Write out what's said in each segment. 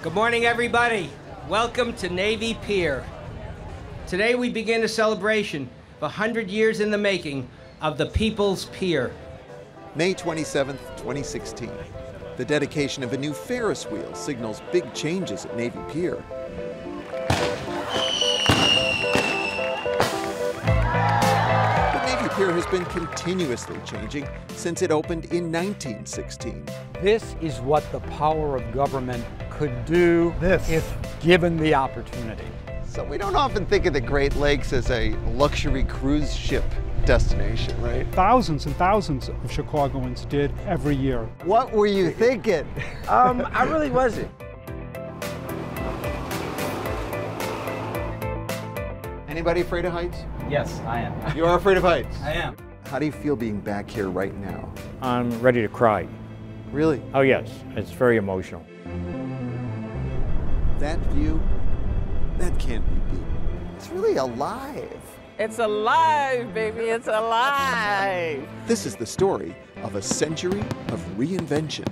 Good morning, everybody. Welcome to Navy Pier. Today we begin a celebration of 100 years in the making of the People's Pier. May 27th, 2016. The dedication of a new Ferris wheel signals big changes at Navy Pier. But Navy Pier has been continuously changing since it opened in 1916. This is what the power of government could do This. if given the opportunity. So we don't often think of the Great Lakes as a luxury cruise ship destination, right? Thousands and thousands of Chicagoans did every year. What were you thinking? Um, I really wasn't. Anybody afraid of heights? Yes, I am. You are afraid of heights. I am. How do you feel being back here right now? I'm ready to cry. Really? Oh, yes, it's very emotional. That view, that can't be beat. It's really alive. It's alive, baby. It's alive. This is the story of a century of reinvention.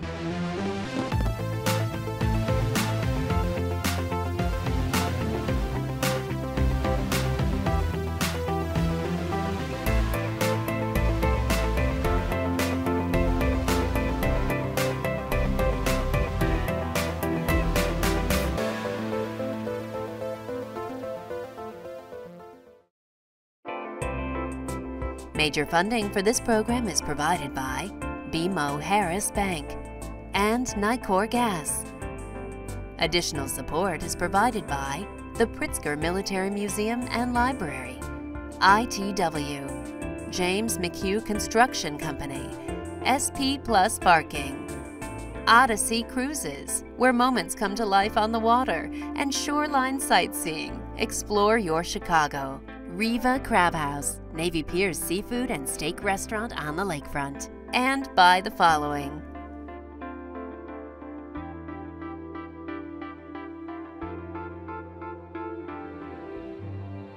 Major funding for this program is provided by BMO Harris Bank and Nicor Gas. Additional support is provided by the Pritzker Military Museum and Library, ITW, James McHugh Construction Company, SP Plus Parking, Odyssey Cruises, where moments come to life on the water, and shoreline sightseeing. Explore your Chicago. Riva Crab House, Navy Pier's seafood and steak restaurant on the lakefront. And by the following.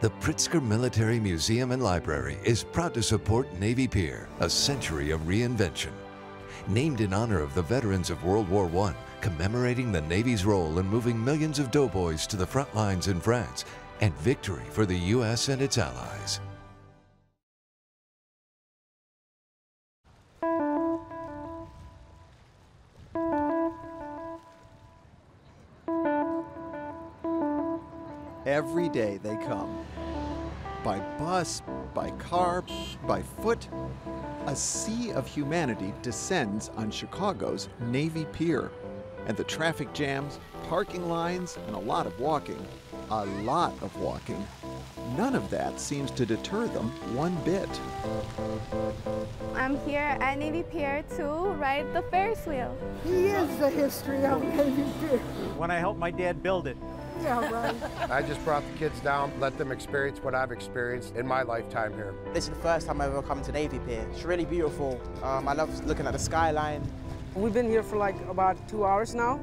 The Pritzker Military Museum and Library is proud to support Navy Pier, a century of reinvention. Named in honor of the veterans of World War I, commemorating the Navy's role in moving millions of doughboys to the front lines in France, and victory for the U.S. and its allies. Every day they come. By bus, by car, by foot. A sea of humanity descends on Chicago's Navy Pier. And the traffic jams, parking lines, and a lot of walking, a lot of walking, none of that seems to deter them one bit. I'm here at Navy Pier to ride the Ferris wheel. He is the history of Navy Pier. When I helped my dad build it. Yeah, right. I just brought the kids down, let them experience what I've experienced in my lifetime here. This is the first time I've ever come to Navy Pier. It's really beautiful. Um, I love looking at the skyline. We've been here for like about two hours now,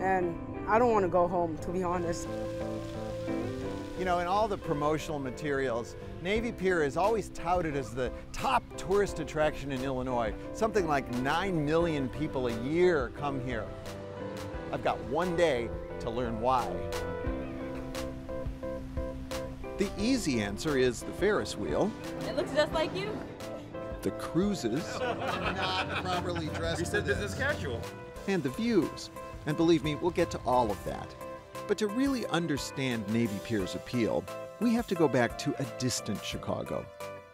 and I don't want to go home, to be honest. You know, in all the promotional materials, Navy Pier is always touted as the top tourist attraction in Illinois. Something like 9 million people a year come here. I've got one day to learn why. The easy answer is the Ferris wheel, It looks just like you. the cruises, Not properly dressed. We said business casual. and the views. And believe me, we'll get to all of that. But to really understand Navy Pier's appeal, we have to go back to a distant Chicago.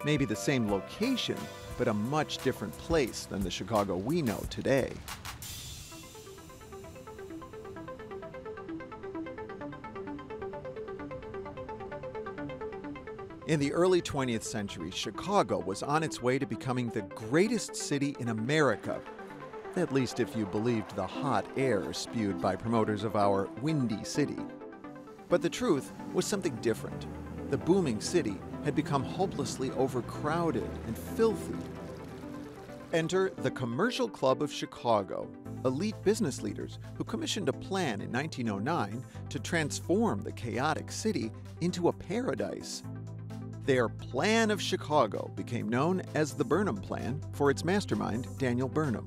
Maybe the same location, but a much different place than the Chicago we know today. In the early 20th century, Chicago was on its way to becoming the greatest city in America. At least if you believed the hot air spewed by promoters of our windy city. But the truth was something different. The booming city had become hopelessly overcrowded and filthy. Enter the Commercial Club of Chicago, elite business leaders who commissioned a plan in 1909 to transform the chaotic city into a paradise. Their Plan of Chicago became known as the Burnham Plan for its mastermind, Daniel Burnham.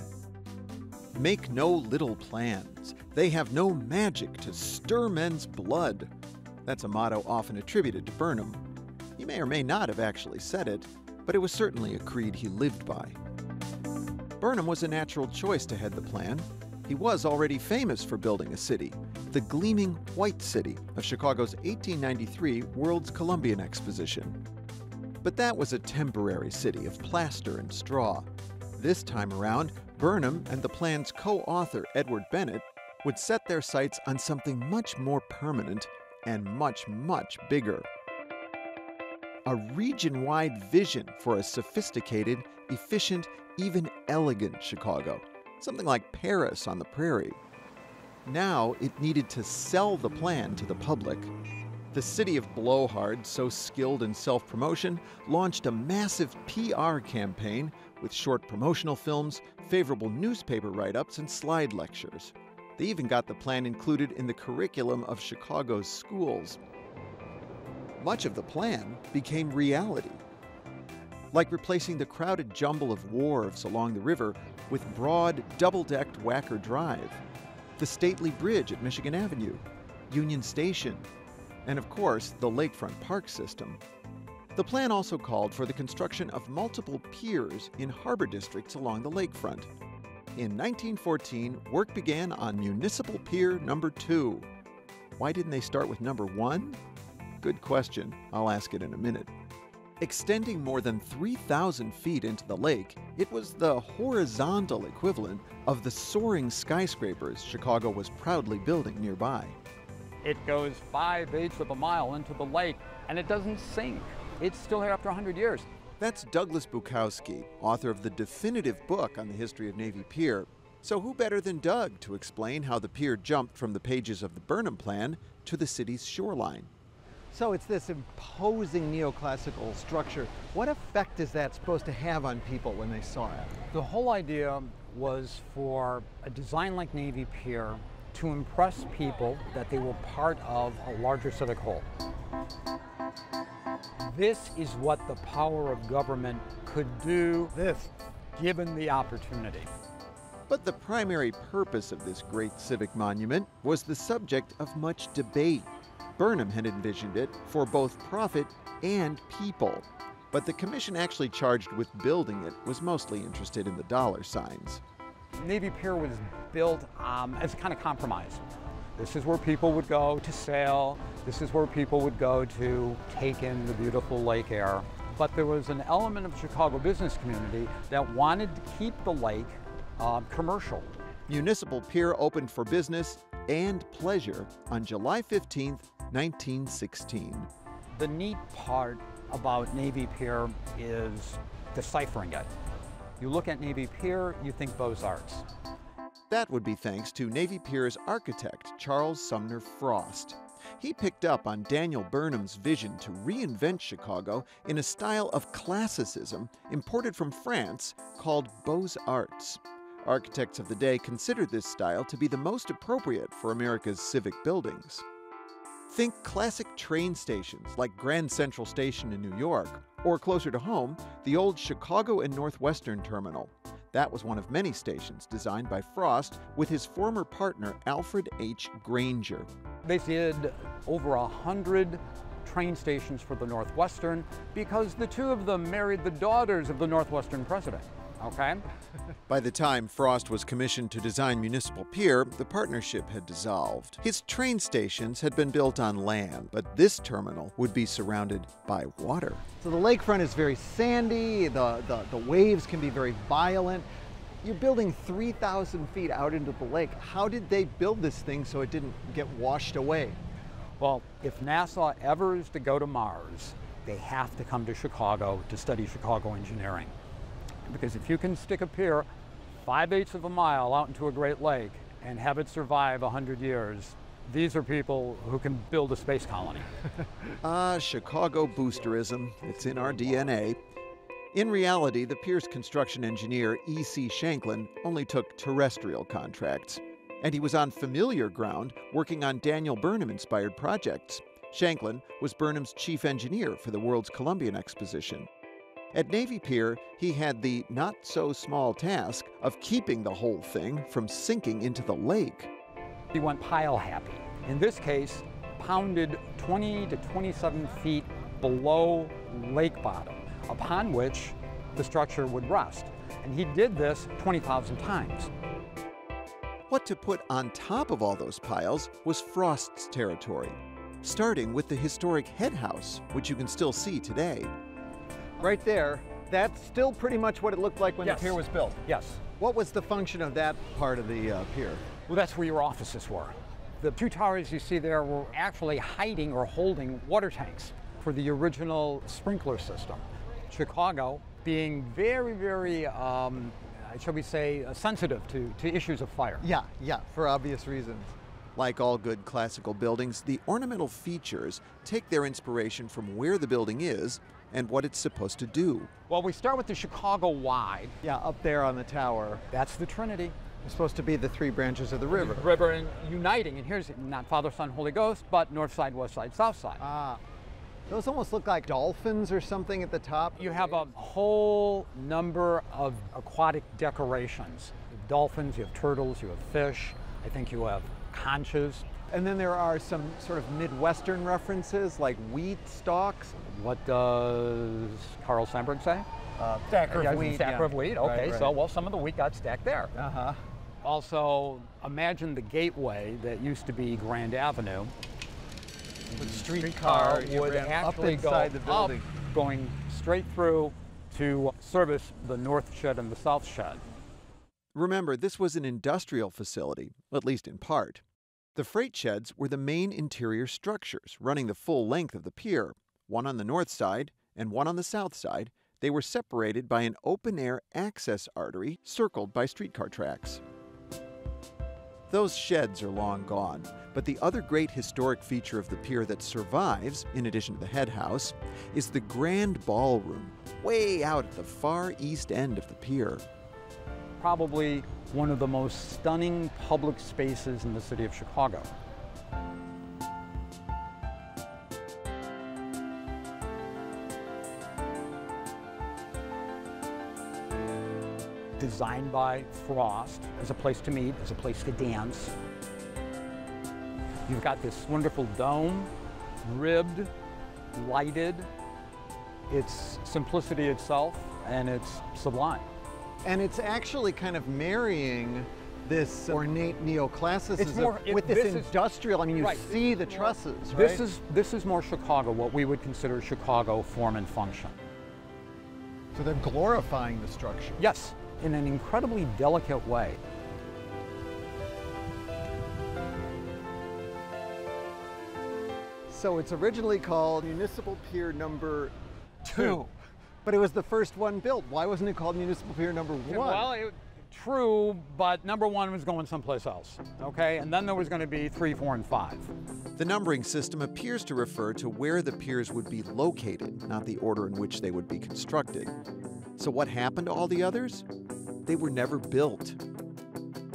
Make no little plans. They have no magic to stir men's blood. That's a motto often attributed to Burnham. He may or may not have actually said it, but it was certainly a creed he lived by. Burnham was a natural choice to head the plan. He was already famous for building a city, the gleaming White City of Chicago's 1893 World's Columbian Exposition. But that was a temporary city of plaster and straw. This time around, Burnham and the plan's co author, Edward Bennett, would set their sights on something much more permanent and much, much bigger. A region wide vision for a sophisticated, efficient, even elegant Chicago, something like Paris on the prairie. Now it needed to sell the plan to the public. The city of Blowhard, so skilled in self promotion, launched a massive PR campaign with short promotional films, favorable newspaper write ups, and slide lectures. They even got the plan included in the curriculum of Chicago's schools. Much of the plan became reality. Like replacing the crowded jumble of wharves along the river with broad, double decked Wacker Drive, the stately bridge at Michigan Avenue, Union Station, and of course, the lakefront park system. The plan also called for the construction of multiple piers in harbor districts along the lakefront. In 1914, work began on Municipal Pier Number 2. Why didn't they start with number 1? Good question. I'll ask it in a minute. Extending more than 3,000 feet into the lake, it was the horizontal equivalent of the soaring skyscrapers Chicago was proudly building nearby. It goes five eighths of a mile into the lake and it doesn't sink. It's still here after 100 years. That's Douglas Bukowski, author of the definitive book on the history of Navy Pier. So, who better than Doug to explain how the pier jumped from the pages of the Burnham Plan to the city's shoreline? So, it's this imposing neoclassical structure. What effect is that supposed to have on people when they saw it? The whole idea was for a design like Navy Pier to impress people that they were part of a larger civic whole. This is what the power of government could do this, given the opportunity. But the primary purpose of this great civic monument was the subject of much debate. Burnham had envisioned it for both profit and people. But the commission actually charged with building it was mostly interested in the dollar signs. Navy Pier was built um, as a kind of compromise. This is where people would go to sail. This is where people would go to take in the beautiful lake air. But there was an element of Chicago business community that wanted to keep the lake uh, commercial. Municipal Pier opened for business and pleasure on July 15, 1916. The neat part about Navy Pier is deciphering it. You look at Navy Pier, you think Beaux-Arts. That would be thanks to Navy Pier's architect, Charles Sumner Frost. He picked up on Daniel Burnham's vision to reinvent Chicago in a style of classicism imported from France called Beaux Arts. Architects of the day considered this style to be the most appropriate for America's civic buildings. Think classic train stations like Grand Central Station in New York, or closer to home, the old Chicago and Northwestern Terminal. That was one of many stations designed by Frost with his former partner Alfred H. Granger. They did over a hundred train stations for the Northwestern because the two of them married the daughters of the Northwestern president. Okay? By the time Frost was commissioned to design Municipal Pier, the partnership had dissolved. His train stations had been built on land, but this terminal would be surrounded by water. So the lakefront is very sandy, the, the, the waves can be very violent. You're building 3,000 feet out into the lake. How did they build this thing so it didn't get washed away? Well, if NASA ever is to go to Mars, they have to come to Chicago to study Chicago engineering. Because if you can stick a pier five eighths of a mile out into a Great Lake and have it survive 100 years, these are people who can build a space colony. Ah, Chicago boosterism. It's in our DNA. In reality, the pier's construction engineer, E.C. Shanklin, only took terrestrial contracts. And he was on familiar ground working on Daniel Burnham inspired projects. Shanklin was Burnham's chief engineer for the World's Columbian Exposition. At Navy Pier, he had the not so small task of keeping the whole thing from sinking into the lake. He went pile happy. In this case, pounded 20 to 27 feet below lake bottom, upon which the structure would rest. And he did this 20,000 times. What to put on top of all those piles was Frost's territory, starting with the historic head house, which you can still see today. Right there, that's still pretty much what it looked like when Yes. the pier was built. Yes. What was the function of that part of the uh, pier? Well, that's where your offices were. The two towers you see there were actually hiding or holding water tanks for the original sprinkler system. Chicago being very, very, um, shall we say, uh, sensitive to, to issues of fire. Yeah, yeah, for obvious reasons. Like all good classical buildings, the ornamental features take their inspiration from where the building is and what it's supposed to do. Well, we start with the Chicago wide. Yeah, up there on the tower. That's the Trinity. It's supposed to be the three branches of the river. River and uniting. And here's not Father, Son, Holy Ghost, but north side, west side, south side. Ah. Those almost look like dolphins or something at the top. You have a whole number of aquatic decorations. You have dolphins, you have turtles, you have fish. I think you have conchas. And then there are some sort of Midwestern references like wheat stalks. What does Carl Sandburg say? Uh, stacker of wheat. Stacker yeah. of wheat. Okay, Right, right. so well, some of the wheat got stacked there. Uh huh. Also, imagine the gateway that used to be Grand Avenue. The streetcar Streetcar, you would ran up actually go inside the up, building. going straight through to service the north shed and the south shed. Remember, this was an industrial facility, at least in part. The freight sheds were the main interior structures running the full length of the pier, one on the north side and one on the south side. They were separated by an open air access artery circled by streetcar tracks. Those sheds are long gone, but the other great historic feature of the pier that survives, in addition to the head house, is the grand ballroom, way out at the far east end of the pier. Probably one of the most stunning public spaces in the city of Chicago. Designed by Frost as a place to meet, as a place to dance. You've got this wonderful dome, ribbed, lighted. It's simplicity itself, and it's sublime. And it's actually kind of marrying this ornate neoclassicism more- it- with this, this is- industrial. I mean, you right. see the trusses, right? This is this is more Chicago, what we would consider Chicago form and function. so they're glorifying the structure. Yes, in an incredibly delicate way. So it's originally called Municipal Pier Number Two, but it was the first one built. Why wasn't it called Municipal Pier Number One? Well, it, true, but number one was going someplace else. Okay, and then there was going to be three, four, and five. The numbering system appears to refer to where the piers would be located, not the order in which they would be constructed. So, what happened to all the others? They were never built.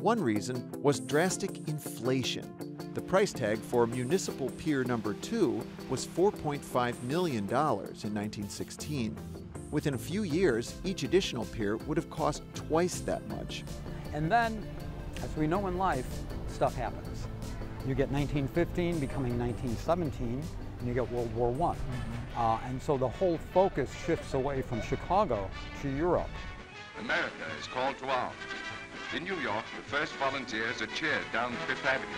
One reason was drastic inflation. The price tag for Municipal Pier Number 2 was $4.5 million in 1916. Within a few years, each additional pier would have cost twice that much. And then, as we know in life, stuff happens. You get 1915 becoming 1917, and you get World War I. Uh, and so the whole focus shifts away from Chicago to Europe. America is called to arms. In New York, the first volunteers are cheered down Fifth Avenue.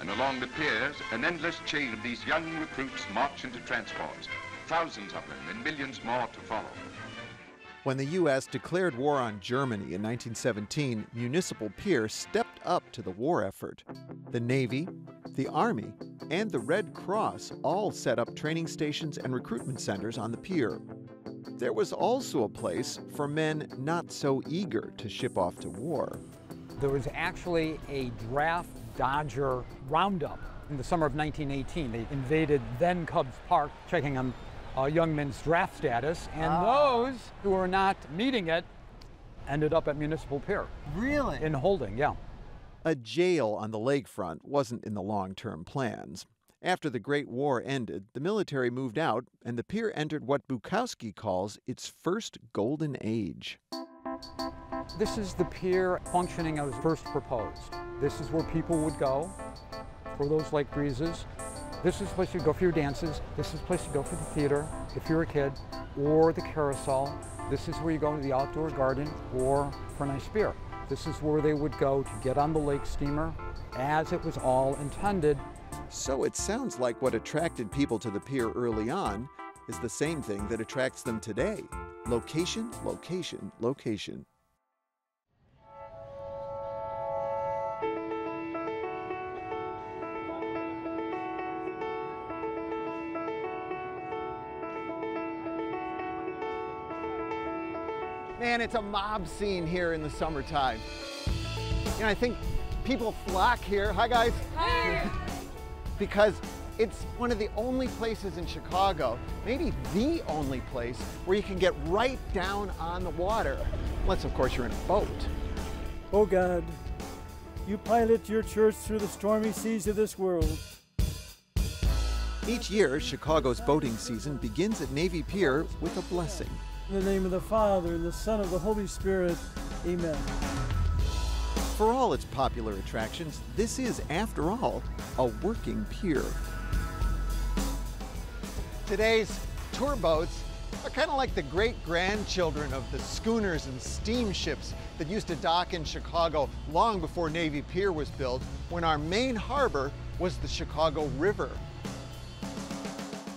And along the piers, an endless chain of these young recruits march into transports. Thousands of them and millions more to follow. When the U.S. declared war on Germany in 1917, Municipal Pier stepped up to the war effort. The Navy, the Army, and the Red Cross all set up training stations and recruitment centers on the pier. There was also a place for men not so eager to ship off to war. There was actually a draft Dodger roundup in the summer of 1918. They invaded then Cubs Park, checking on uh, young men's draft status, and those who were not meeting it ended up at Municipal Pier. Really? In holding, yeah. A jail on the lakefront wasn't in the long term plans. After the Great War ended, the military moved out, and the pier entered what Bukowski calls its first golden age. This is the pier functioning as first proposed. This is where people would go for those lake breezes. This is the place you go for your dances. This is the place you go for the theater, if you're a kid, or the carousel. This is where you go to the outdoor garden or for a nice beer. This is where they would go to get on the lake steamer as it was all intended. So it sounds like what attracted people to the pier early on is the same thing that attracts them today location, location, location. Man, it's a mob scene here in the summertime. You know, I think people flock here. Hi, guys. Hi. because it's one of the only places in Chicago, maybe the only place, where you can get right down on the water. Unless, of course, you're in a boat. Oh, God, you pilot your church through the stormy seas of this world. Each year, Chicago's boating season begins at Navy Pier with a blessing. In the name of the Father, and the Son, of the Holy Spirit, amen. For all its popular attractions, this is, after all, a working pier. Today's tour boats are kind of like the great grandchildren of the schooners and steamships that used to dock in Chicago long before Navy Pier was built, when our main harbor was the Chicago River.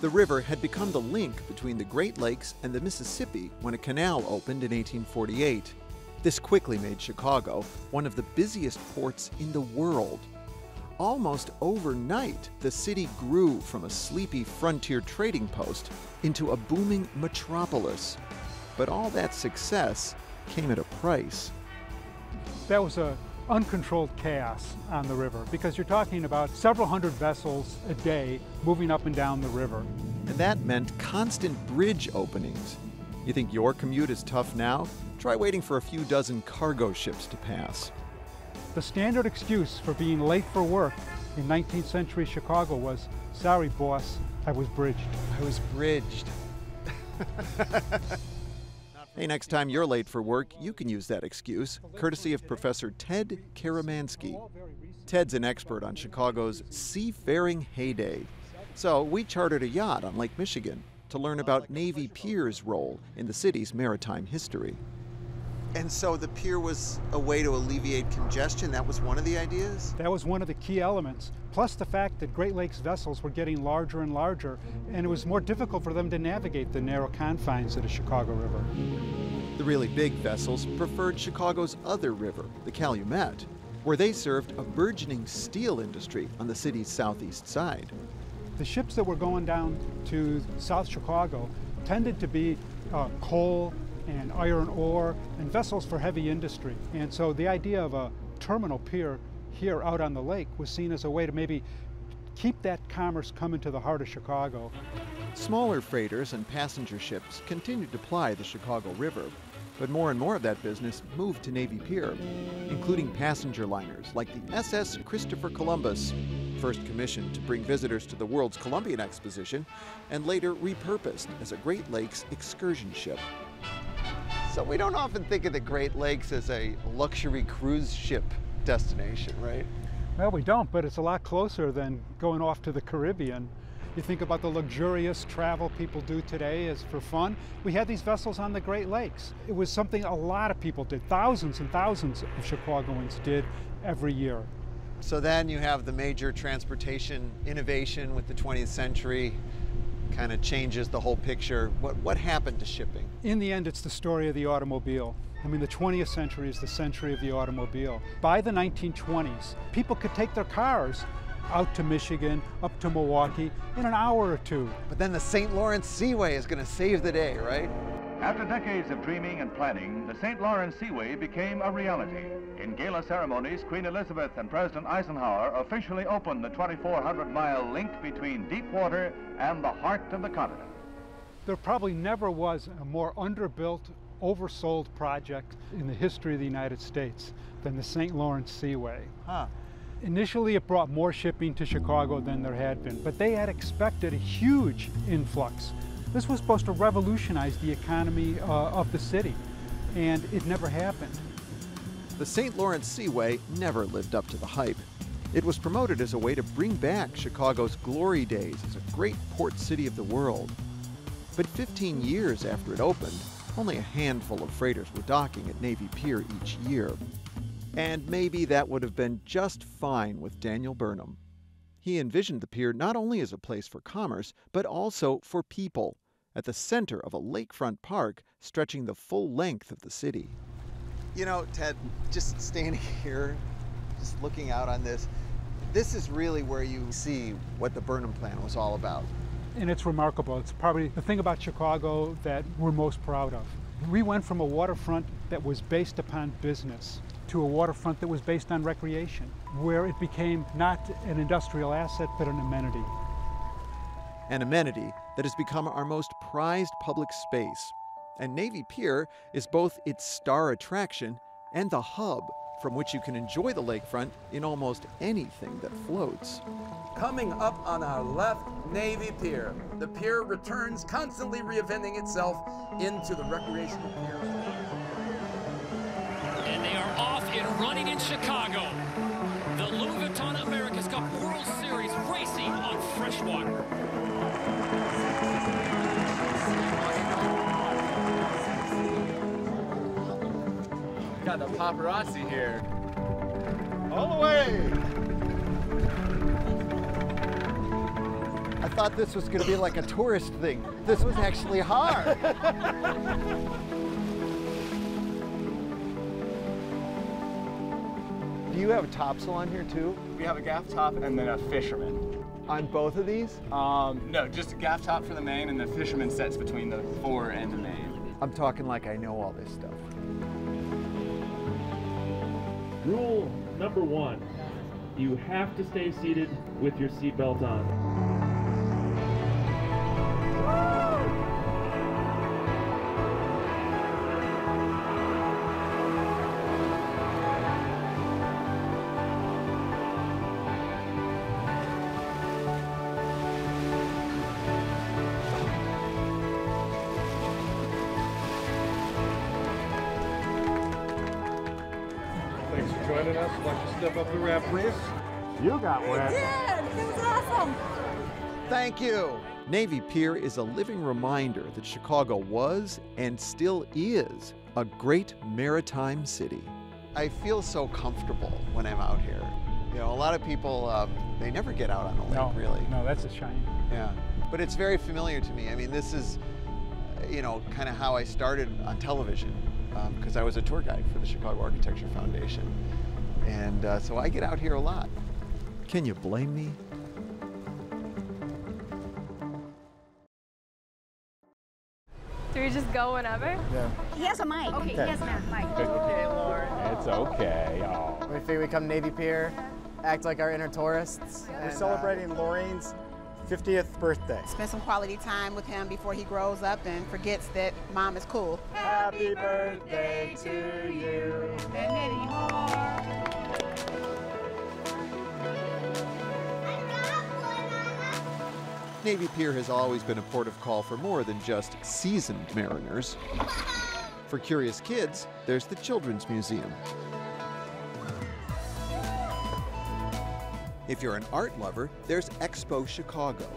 The river had become the link between the Great Lakes and the Mississippi when a canal opened in 1848. This quickly made Chicago one of the busiest ports in the world. Almost overnight, the city grew from a sleepy frontier trading post into a booming metropolis. But all that success came at a price. That was a uncontrolled chaos on the river because you're talking about several hundred vessels a day moving up and down the river. And that meant constant bridge openings. You think your commute is tough now? Try waiting for a few dozen cargo ships to pass. The standard excuse for being late for work in 19th century Chicago was, sorry boss, I was bridged. I was bridged. Hey, next time you're late for work, you can use that excuse, courtesy of Professor Ted Karamanski. Ted's an expert on Chicago's seafaring heyday. So we chartered a yacht on Lake Michigan to learn about Navy Pier's role in the city's maritime history. And so the pier was a way to alleviate congestion. That was one of the ideas? That was one of the key elements. Plus the fact that Great Lakes vessels were getting larger and larger, and it was more difficult for them to navigate the narrow confines of the Chicago River. The really big vessels preferred Chicago's other river, the Calumet, where they served a burgeoning steel industry on the city's southeast side. The ships that were going down to South Chicago tended to be uh, coal and iron ore and vessels for heavy industry. And so the idea of a terminal pier here out on the lake was seen as a way to maybe keep that commerce coming to the heart of Chicago. Smaller freighters and passenger ships continued to ply the Chicago River, but more and more of that business moved to Navy Pier, including passenger liners like the SS Christopher Columbus, first commissioned to bring visitors to the world's Columbian Exposition, and later repurposed as a Great Lakes excursion ship. So we don't often think of the Great Lakes as a luxury cruise ship destination, right? Well, we don't, but it's a lot closer than going off to the Caribbean. You think about the luxurious travel people do today as for fun. We had these vessels on the Great Lakes. It was something a lot of people did. Thousands and thousands of Chicagoans did every year. So then you have the major transportation innovation with the 20th century, kind of changes the whole picture. What, what happened to shipping? In the end, it's the story of the automobile. I mean, the 20th century is the century of the automobile. By the 1920s, people could take their cars out to Michigan, up to Milwaukee in an hour or two. But then the St. Lawrence Seaway is going to save the day, right? After decades of dreaming and planning, the St. Lawrence Seaway became a reality. In gala ceremonies, Queen Elizabeth and President Eisenhower officially opened the 2,400-mile link between deep water and the heart of the continent. There probably never was a more underbuilt, oversold project in the history of the United States than the St. Lawrence Seaway. Huh. Initially, it brought more shipping to Chicago than there had been, but they had expected a huge influx. This was supposed to revolutionize the economy uh, of the city, and it never happened. The St. Lawrence Seaway never lived up to the hype. It was promoted as a way to bring back Chicago's glory days as a great port city of the world. But 15 years after it opened, only a handful of freighters were docking at Navy Pier each year. And maybe that would have been just fine with Daniel Burnham. He envisioned the pier not only as a place for commerce, but also for people, at the center of a lakefront park stretching the full length of the city. You know, Ted, just standing here, just looking out on this, this is really where you see what the Burnham Plan was all about. And it's remarkable. It's probably the thing about Chicago that we're most proud of. We went from a waterfront that was based upon business to a waterfront that was based on recreation, where it became not an industrial asset, but an amenity. An amenity that has become our most prized public space. And Navy Pier is both its star attraction and the hub from which you can enjoy the lakefront in almost anything that floats. Coming up on our left, Navy Pier. The pier returns, constantly reinventing itself into the recreational pier. Running in Chicago. The Louis Vuitton America's Cup World Series racing on freshwater. Got the paparazzi here. All the way! I thought this was going to be like a tourist thing. This was actually hard. Do you have a topsail on here too? We have a gaff top and then a fisherman. On both of these? Um, no, just a gaff top for the main and the fisherman sets between the fore and the main. I'm talking like I know all this stuff. Rule number one, you have to stay seated with your seatbelt on. Up the ramp, please? You got wet. It was awesome. Thank you. Navy Pier is a living reminder that Chicago was and still is a great maritime city. I feel so comfortable when I'm out here. You know, a lot of people, um, they never get out on the lake, No, really. no, that's a shame. Yeah. But it's very familiar to me. I mean, this is, you know, kind of how I started on television because I was a tour guide for the Chicago Architecture Foundation. And uh, so I get out here a lot. Can you blame me? Do we just go whenever? Yeah. He has a mic. Okay, Okay. he has a mic. Okay, Lauren. It's okay. Oh. We figure we come Navy Pier, act like our inner tourists. We're and, uh, celebrating Lorraine's 50th birthday. Spend some quality time with him before he grows up and forgets that mom is cool. Happy birthday to you. And many more. Navy Pier has always been a port of call for more than just seasoned mariners. For curious kids, there's the Children's Museum. If you're an art lover, there's Expo Chicago.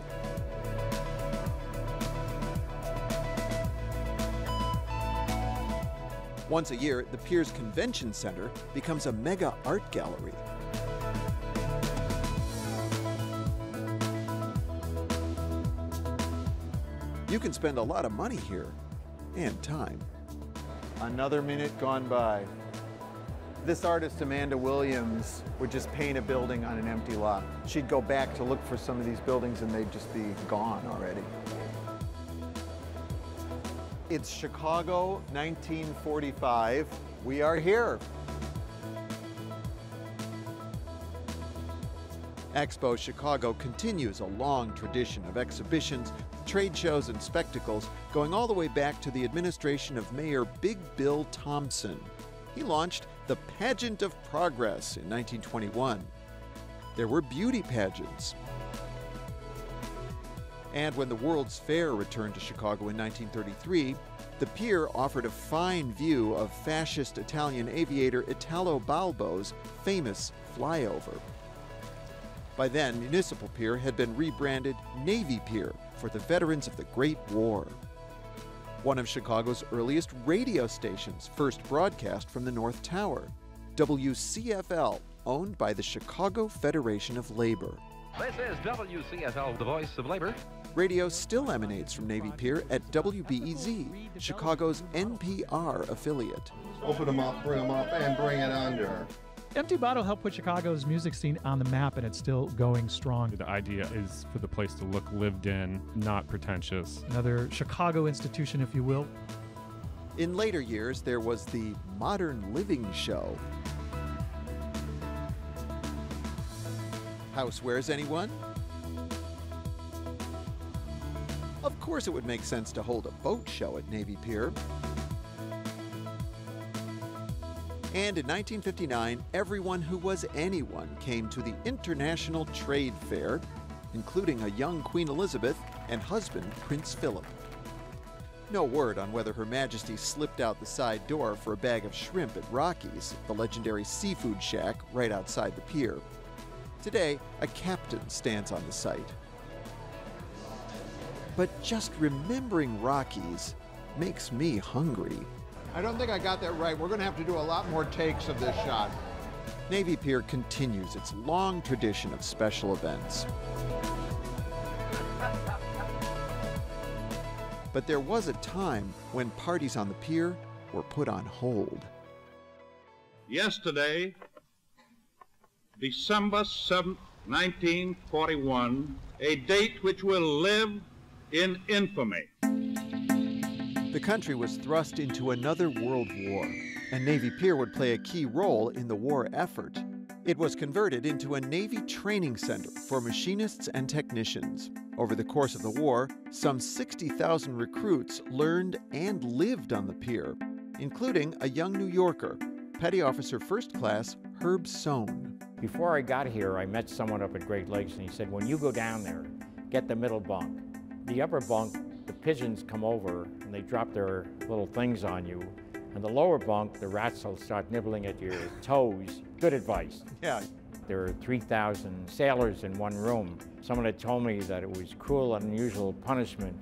Once a year, the Pier's Convention Center becomes a mega art gallery. You can spend a lot of money here and time. Another minute gone by. This artist, Amanda Williams, would just paint a building on an empty lot. She'd go back to look for some of these buildings and they'd just be gone already. It's Chicago, 1945. We are here. Expo Chicago continues a long tradition of exhibitions, trade shows, and spectacles going all the way back to the administration of Mayor Big Bill Thompson. He launched the Pageant of Progress in 1921. There were beauty pageants. And when the World's Fair returned to Chicago in 1933, the pier offered a fine view of fascist Italian aviator Italo Balbo's famous flyover. By then, Municipal Pier had been rebranded Navy Pier for the veterans of the Great War. One of Chicago's earliest radio stations first broadcast from the North Tower, WCFL, owned by the Chicago Federation of Labor. This is WCFL, the voice of labor. Radio still emanates from Navy Pier at WBEZ, Chicago's NPR affiliate. Open them up, bring them up, and bring it under. Empty Bottle helped put Chicago's music scene on the map, and it's still going strong. The idea is for the place to look lived in, not pretentious. Another Chicago institution, if you will. In later years, there was the Modern Living Show. House Housewares, anyone? Of course, it would make sense to hold a boat show at Navy Pier. And in 1959, everyone who was anyone came to the International Trade Fair, including a young Queen Elizabeth and husband Prince Philip. No word on whether Her Majesty slipped out the side door for a bag of shrimp at Rocky's, the legendary seafood shack right outside the pier. Today, a captain stands on the site. But just remembering Rocky's makes me hungry. I don't think I got that right. We're going to have to do a lot more takes of this shot. Navy Pier continues its long tradition of special events. But there was a time when parties on the pier were put on hold. Yesterday, December 7th, 1941, a date which will live in infamy. The country was thrust into another world war, and Navy Pier would play a key role in the war effort. It was converted into a Navy training center for machinists and technicians. Over the course of the war, some 60,000 recruits learned and lived on the pier, including a young New Yorker, Petty Officer First Class Herb Sohn. Before I got here, I met someone up at Great Lakes, and he said, When you go down there, get the middle bunk. The upper bunk, the pigeons come over and they drop their little things on you. And the lower bunk, the rats will start nibbling at your toes. Good advice. Yeah. There are 3,000 sailors in one room. Someone had told me that it was cruel and unusual punishment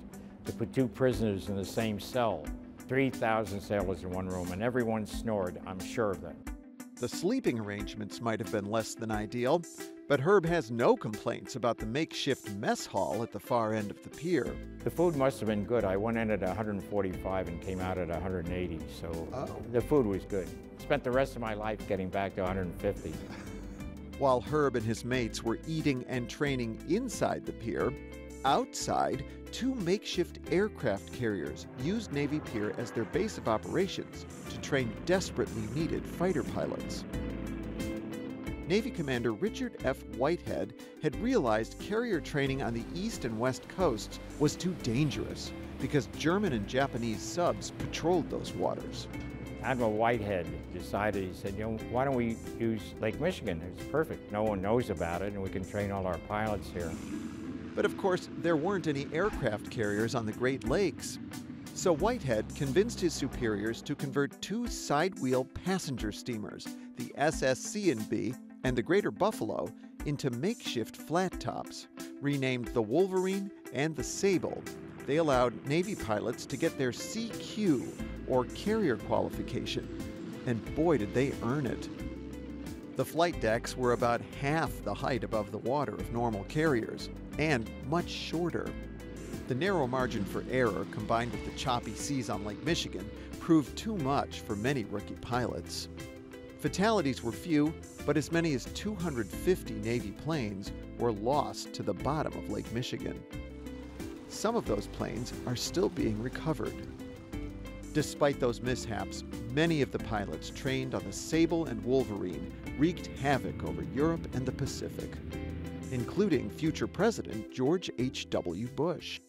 to put two prisoners in the same cell. 3,000 sailors in one room, and everyone snored, I'm sure of that. The sleeping arrangements might have been less than ideal, but Herb has no complaints about the makeshift mess hall at the far end of the pier. The food must have been good. I went in at 145 and came out at 180, so oh. the food was good. Spent the rest of my life getting back to 150. While Herb and his mates were eating and training inside the pier, outside, two makeshift aircraft carriers used Navy Pier as their base of operations to train desperately needed fighter pilots. Navy Commander Richard F. Whitehead had realized carrier training on the east and west coasts was too dangerous because German and Japanese subs patrolled those waters. Admiral Whitehead decided, he said, you know, why don't we use Lake Michigan? It's perfect. No one knows about it, and we can train all our pilots here. But of course, there weren't any aircraft carriers on the Great Lakes. So Whitehead convinced his superiors to convert two side-wheel passenger steamers, the SS Seeandbee and the Greater Buffalo, into makeshift flat tops. Renamed the Wolverine and the Sable, they allowed Navy pilots to get their CQ, or carrier qualification. And boy, did they earn it. The flight decks were about half the height above the water of normal carriers, and much shorter. The narrow margin for error, combined with the choppy seas on Lake Michigan, proved too much for many rookie pilots. Fatalities were few, but as many as 250 Navy planes were lost to the bottom of Lake Michigan. Some of those planes are still being recovered. Despite those mishaps, many of the pilots trained on the Sable and Wolverine wreaked havoc over Europe and the Pacific, including future President George H.W. Bush.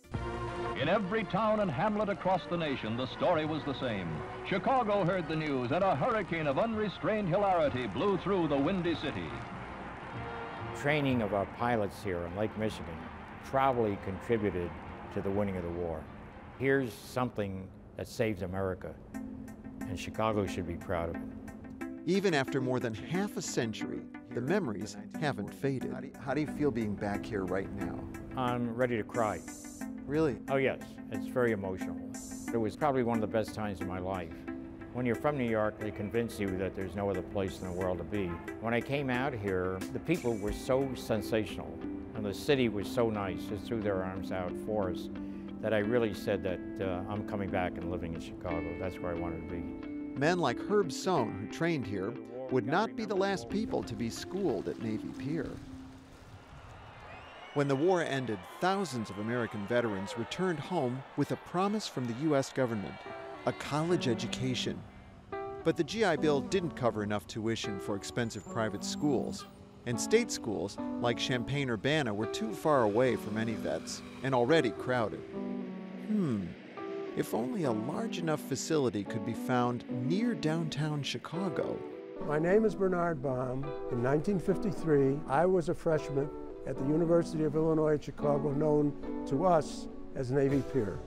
In every town and hamlet across the nation, the story was the same. Chicago heard the news, and a hurricane of unrestrained hilarity blew through the Windy City. training of our pilots here in Lake Michigan probably contributed to the winning of the war. Here's something that saved America, and Chicago should be proud of it. Even after more than half a century, the memories haven't faded. How do, you, how do you feel being back here right now? I'm ready to cry. Really? Oh, yes. It's very emotional. It was probably one of the best times of my life. When you're from New York, they convince you that there's no other place in the world to be. When I came out here, the people were so sensational, and the city was so nice, just threw their arms out for us, that I really said that uh, I'm coming back and living in Chicago. That's where I wanted to be. Men like Herb Sohn, who trained here, would not be the last people to be schooled at Navy Pier. When the war ended, thousands of American veterans returned home with a promise from the U.S. government a college education. But the GI Bill didn't cover enough tuition for expensive private schools, and state schools like Champaign Urbana were too far away for many vets and already crowded. Hmm, if only a large enough facility could be found near downtown Chicago. My name is Bernard Baum. In 1953, I was a freshman at the University of Illinois at Chicago, known to us as Navy Pier.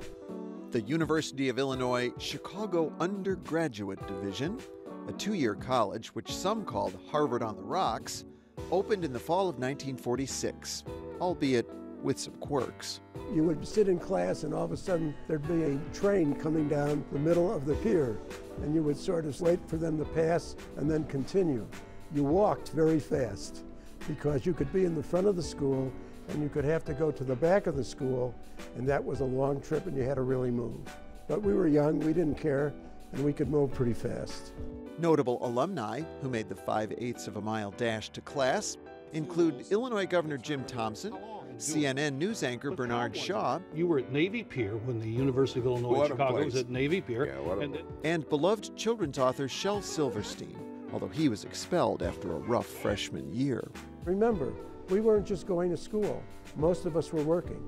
The University of Illinois Chicago Undergraduate Division, a two year college which some called Harvard on the Rocks, opened in the fall of 1946, albeit with some quirks. You would sit in class, and all of a sudden there'd be a train coming down the middle of the pier, and you would sort of wait for them to pass and then continue. You walked very fast because you could be in the front of the school and you could have to go to the back of the school, and that was a long trip and you had to really move. But we were young, we didn't care, and we could move pretty fast. Notable alumni who made the 5 eighths of a mile dash to class include Illinois Governor Jim Thompson, CNN news anchor Bernard Shaw. You were at Navy Pier when the University of Illinois What Chicago place. was at Navy Pier. Yeah, and and beloved children's author Shel Silverstein, although he was expelled after a rough freshman year. Remember, we weren't just going to school, most of us were working.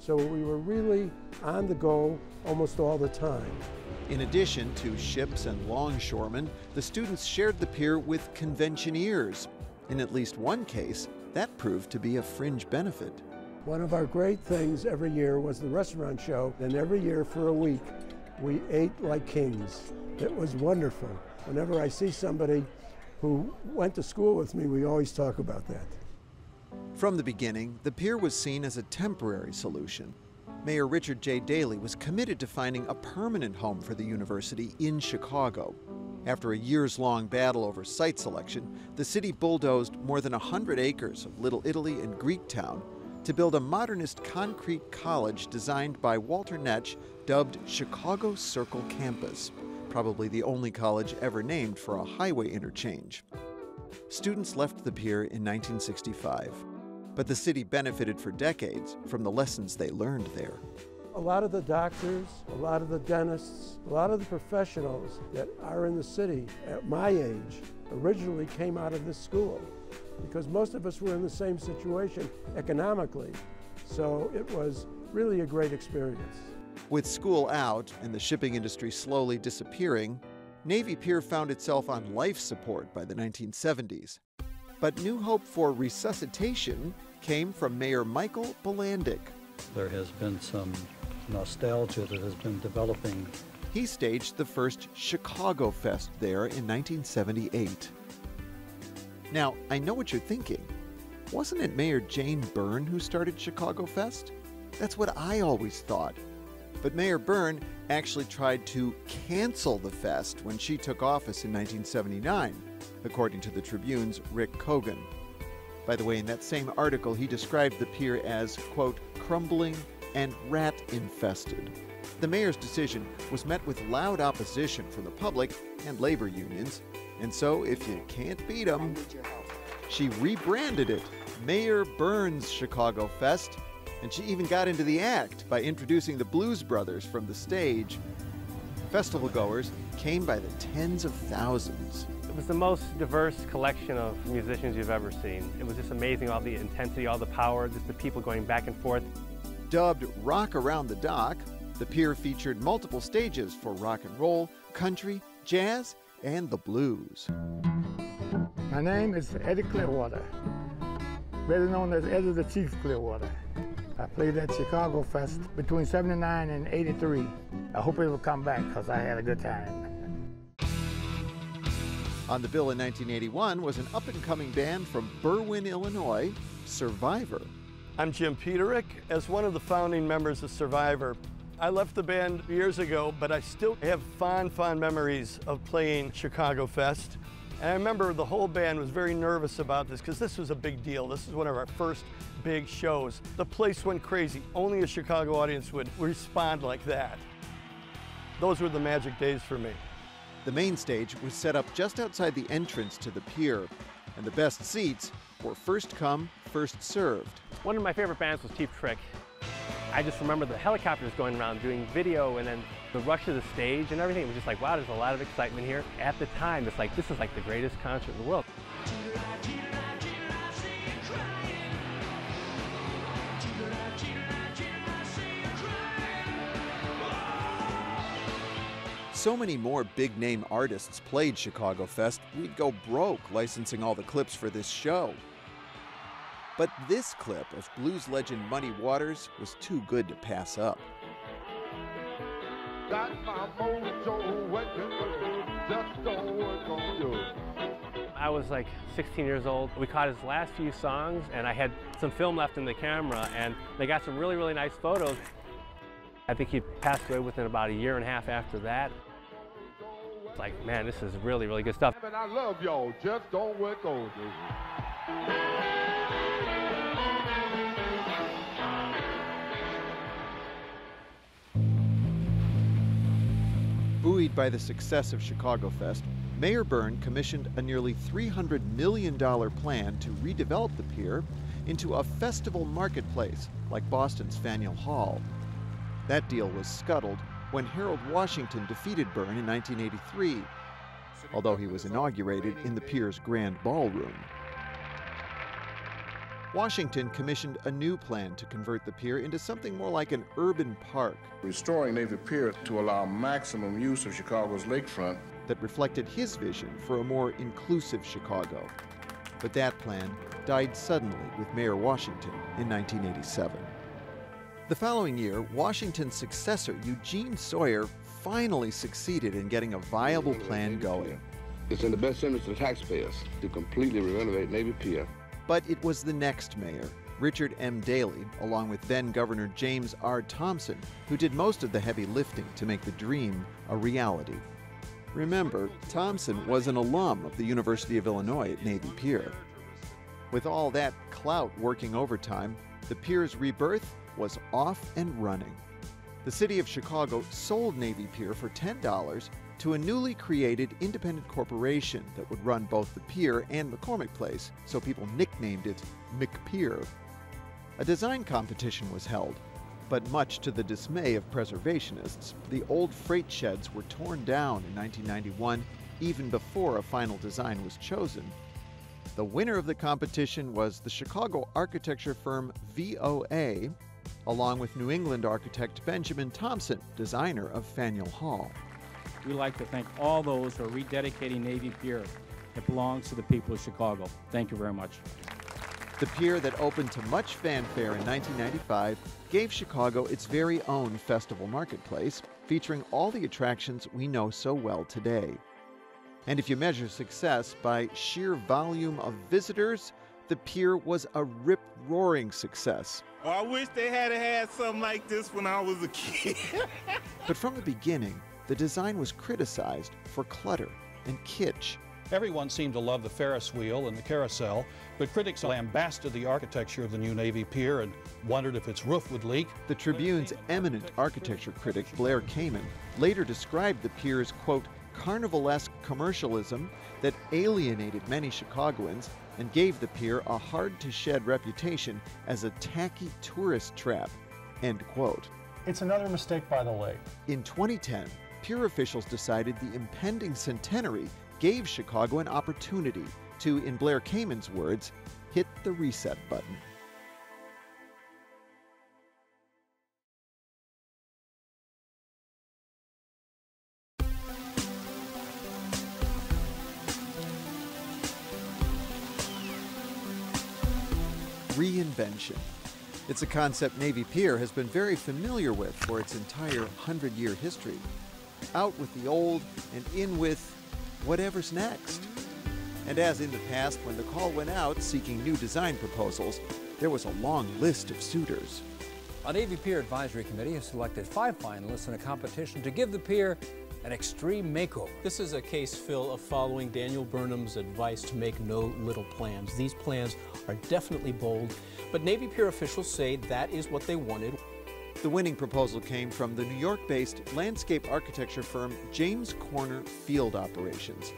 So we were really on the go almost all the time. In addition to ships and longshoremen, the students shared the pier with conventioneers. In at least one case, that proved to be a fringe benefit. One of our great things every year was the restaurant show, and every year for a week, we ate like kings. It was wonderful. Whenever I see somebody who went to school with me, we always talk about that. From the beginning, the pier was seen as a temporary solution. Mayor Richard J. Daley was committed to finding a permanent home for the university in Chicago. After a years long battle over site selection, the city bulldozed more than 100 acres of Little Italy and Greektown to build a modernist concrete college designed by Walter Netsch, dubbed Chicago Circle Campus, probably the only college ever named for a highway interchange. Students left the pier in 1965, but the city benefited for decades from the lessons they learned there. A lot of the doctors, a lot of the dentists, a lot of the professionals that are in the city at my age originally came out of this school because most of us were in the same situation economically. So it was really a great experience. With school out and the shipping industry slowly disappearing, Navy Pier found itself on life support by the 1970s. But new hope for resuscitation came from Mayor Michael Bilandic. There has been some nostalgia that has been developing. He staged the first Chicago Fest there in 1978. Now, I know what you're thinking. Wasn't it Mayor Jane Byrne who started Chicago Fest? That's what I always thought. But Mayor Byrne actually tried to cancel the fest when she took office in 1979, according to the Tribune's Rick Kogan. By the way, in that same article, he described the pier as, quote, crumbling and rat infested. The mayor's decision was met with loud opposition from the public and labor unions, and so if you can't beat 'em, she rebranded it Mayor Byrne's Chicago Fest, and she even got into the act by introducing the Blues Brothers from the stage. Festival goers came by the tens of thousands. It was the most diverse collection of musicians you've ever seen. It was just amazing, all the intensity, all the power, just the people going back and forth. Dubbed Rock Around the Dock, the pier featured multiple stages for rock and roll, country, jazz, and the blues. My name is Eddie Clearwater. better known as Eddie the Chief Clearwater. I played at Chicago Fest between 79 and 83. I hope it will come back because I had a good time. On the bill in 1981 was an up and coming band from Berwyn, Illinois, Survivor. I'm Jim Peterik. As one of the founding members of Survivor, I left the band years ago, but I still have fond, fond memories of playing Chicago Fest. And I remember the whole band was very nervous about this because this was a big deal. This is one of our first big shows. The place went crazy. Only a Chicago audience would respond like that. Those were the magic days for me. The main stage was set up just outside the entrance to the pier, and the best seats were first come, first served. One of my favorite bands was Cheap Trick. I just remember the helicopters going around doing video and then the rush of the stage and everything. It was just like, wow, there's a lot of excitement here. At the time, it's like, this is like the greatest concert in the world. So many more big name artists played Chicago Fest, we'd go broke licensing all the clips for this show. But this clip of blues legend Muddy Waters was too good to pass up. I was like 16 years old. We caught his last few songs, and I had some film left in the camera, and they got some really, really nice photos. I think he passed away within about a year and a half after that. It's like, man, this is really, really good stuff. And I love y'all. Just don't let go. Buoyed by the success of Chicago Fest, Mayor Byrne commissioned a nearly $300 million plan to redevelop the pier into a festival marketplace like Boston's Faneuil Hall. That deal was scuttled when Harold Washington defeated Byrne in 1983, although he was inaugurated in the pier's grand ballroom. Washington commissioned a new plan to convert the pier into something more like an urban park. Restoring Navy Pier to allow maximum use of Chicago's lakefront that reflected his vision for a more inclusive Chicago. But that plan died suddenly with Mayor Washington in 1987. The following year, Washington's successor, Eugene Sawyer, finally succeeded in getting a viable plan going. It's in the best interest of the taxpayers to completely renovate Navy Pier. But it was the next mayor, Richard M. Daley, along with then Governor James R. Thompson, who did most of the heavy lifting to make the dream a reality. Remember, Thompson was an alum of the University of Illinois at Navy Pier. With all that clout working overtime, the pier's rebirth was off and running. The city of Chicago sold Navy Pier for $10 to a newly created independent corporation that would run both the pier and McCormick Place, so people nicknamed it McPier. A design competition was held, but much to the dismay of preservationists, the old freight sheds were torn down in 1991 even before a final design was chosen. The winner of the competition was the Chicago architecture firm VOA, along with New England architect Benjamin Thompson, designer of Faneuil Hall. We'd like to thank all those who are rededicating Navy Pier. It belongs to the people of Chicago. Thank you very much. The pier that opened to much fanfare in 1995 gave Chicago its very own festival marketplace, featuring all the attractions we know so well today. And if you measure success by sheer volume of visitors, the pier was a rip roaring success. Well, I wish they had had something like this when I was a kid. but from the beginning, the design was criticized for clutter and kitsch. Everyone seemed to love the Ferris wheel and the carousel, but critics lambasted the architecture of the new Navy Pier and wondered if its roof would leak. The Tribune's eminent architecture critic, Blair Kamin, later described the pier's, quote, carnivalesque commercialism that alienated many Chicagoans and gave the pier a hard to shed reputation as a tacky tourist trap, end quote. It's another mistake by the lake. In 2010, pier officials decided the impending centenary gave Chicago an opportunity to, in Blair Kamin's words, hit the reset button. reinvention. It's a concept Navy Pier has been very familiar with for its entire 100 year history. Out with the old and in with whatever's next. And as in the past, when the call went out seeking new design proposals, there was a long list of suitors. A Navy Pier Advisory Committee has selected five finalists in a competition to give the pier an extreme makeover. This is a case, Phil, of following Daniel Burnham's advice to make no little plans. These plans are definitely bold, but Navy Pier officials say that is what they wanted. The winning proposal came from the New York based landscape architecture firm James Corner Field Operations.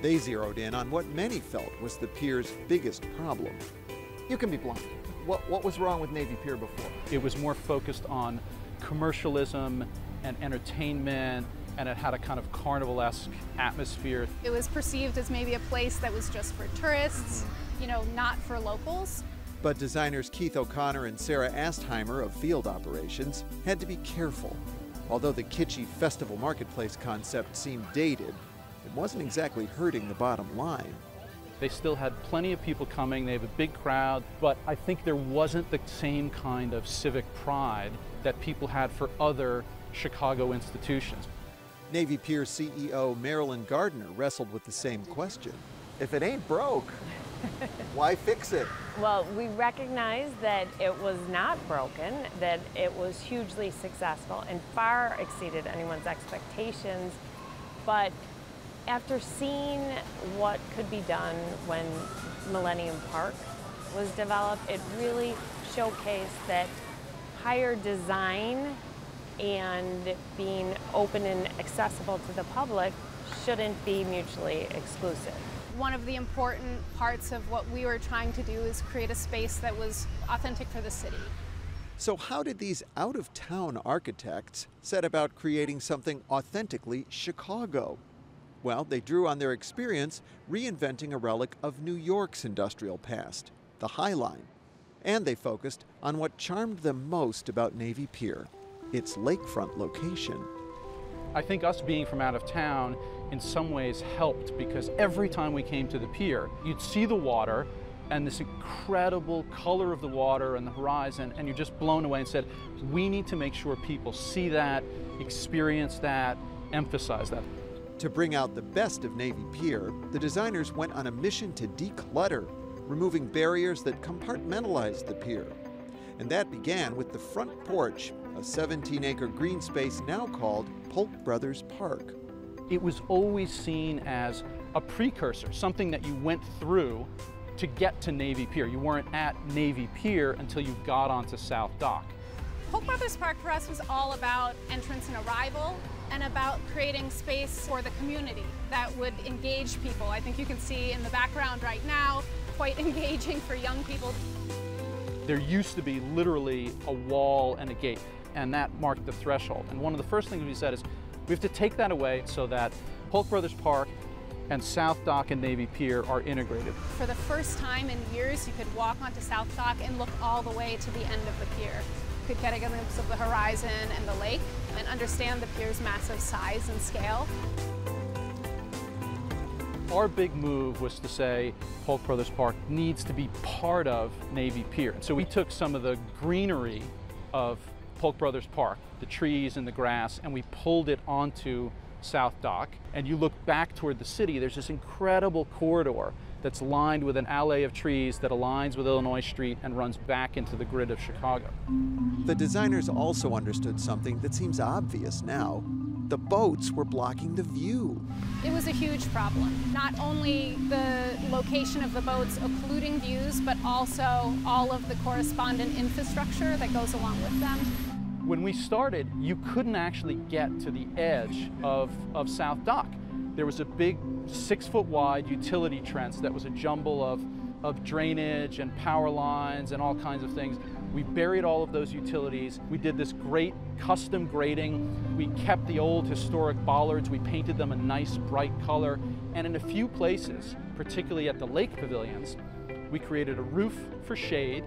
They zeroed in on what many felt was the pier's biggest problem. You can be blunt. What, what was wrong with Navy Pier before? It was more focused on commercialism and entertainment, and it had a kind of carnival-esque atmosphere. It was perceived as maybe a place that was just for tourists, Mm-hmm. you know, not for locals. But designers Keith O'Connor and Sarah Astheimer of Field Operations had to be careful. Although the kitschy festival marketplace concept seemed dated, it wasn't exactly hurting the bottom line. They still had plenty of people coming, they have a big crowd, but I think there wasn't the same kind of civic pride that people had for other Chicago institutions. Navy Pier CEO Marilyn Gardner wrestled with the same question. If it ain't broke, why fix it? Well, we recognize that it was not broken, that it was hugely successful and far exceeded anyone's expectations. But after seeing what could be done when Millennium Park was developed, it really showcased that higher design and being open and accessible to the public shouldn't be mutually exclusive. One of the important parts of what we were trying to do is create a space that was authentic for the city. So, how did these out of town architects set about creating something authentically Chicago? Well, they drew on their experience reinventing a relic of New York's industrial past, the High Line. And they focused on what charmed them most about Navy Pier its lakefront location. I think us being from out of town in some ways helped because every time we came to the pier, you'd see the water and this incredible color of the water and the horizon, and you're just blown away and said, we need to make sure people see that, experience that, emphasize that. To bring out the best of Navy Pier, the designers went on a mission to declutter, removing barriers that compartmentalized the pier. And that began with the front porch, a 17 acre green space now called Polk Brothers Park. It was always seen as a precursor, something that you went through to get to Navy Pier. You weren't at Navy Pier until you got onto South Dock. Polk Brothers Park for us was all about entrance and arrival and about creating space for the community that would engage people. I think you can see in the background right now, quite engaging for young people. There used to be literally a wall and a gate, and that marked the threshold. And one of the first things we said is we have to take that away so that Polk Brothers Park and South Dock and Navy Pier are integrated. For the first time in years, you could walk onto South Dock and look all the way to the end of the pier. You could get a glimpse of the horizon and the lake and understand the pier's massive size and scale. Our big move was to say Polk Brothers Park needs to be part of Navy Pier. And so we took some of the greenery of Polk Brothers Park, the trees and the grass, and we pulled it onto South Dock. And you look back toward the city, there's this incredible corridor that's lined with an alley of trees that aligns with Illinois Street and runs back into the grid of Chicago. The designers also understood something that seems obvious now. The boats were blocking the view. It was a huge problem. Not only the location of the boats occluding views, but also all of the correspondent infrastructure that goes along with them. When we started, you couldn't actually get to the edge of, of South Dock. There was a big six foot wide utility trench that was a jumble of, of drainage and power lines and all kinds of things. We buried all of those utilities. We did this great custom grading. We kept the old historic bollards. We painted them a nice bright color. And in a few places, particularly at the lake pavilions, we created a roof for shade.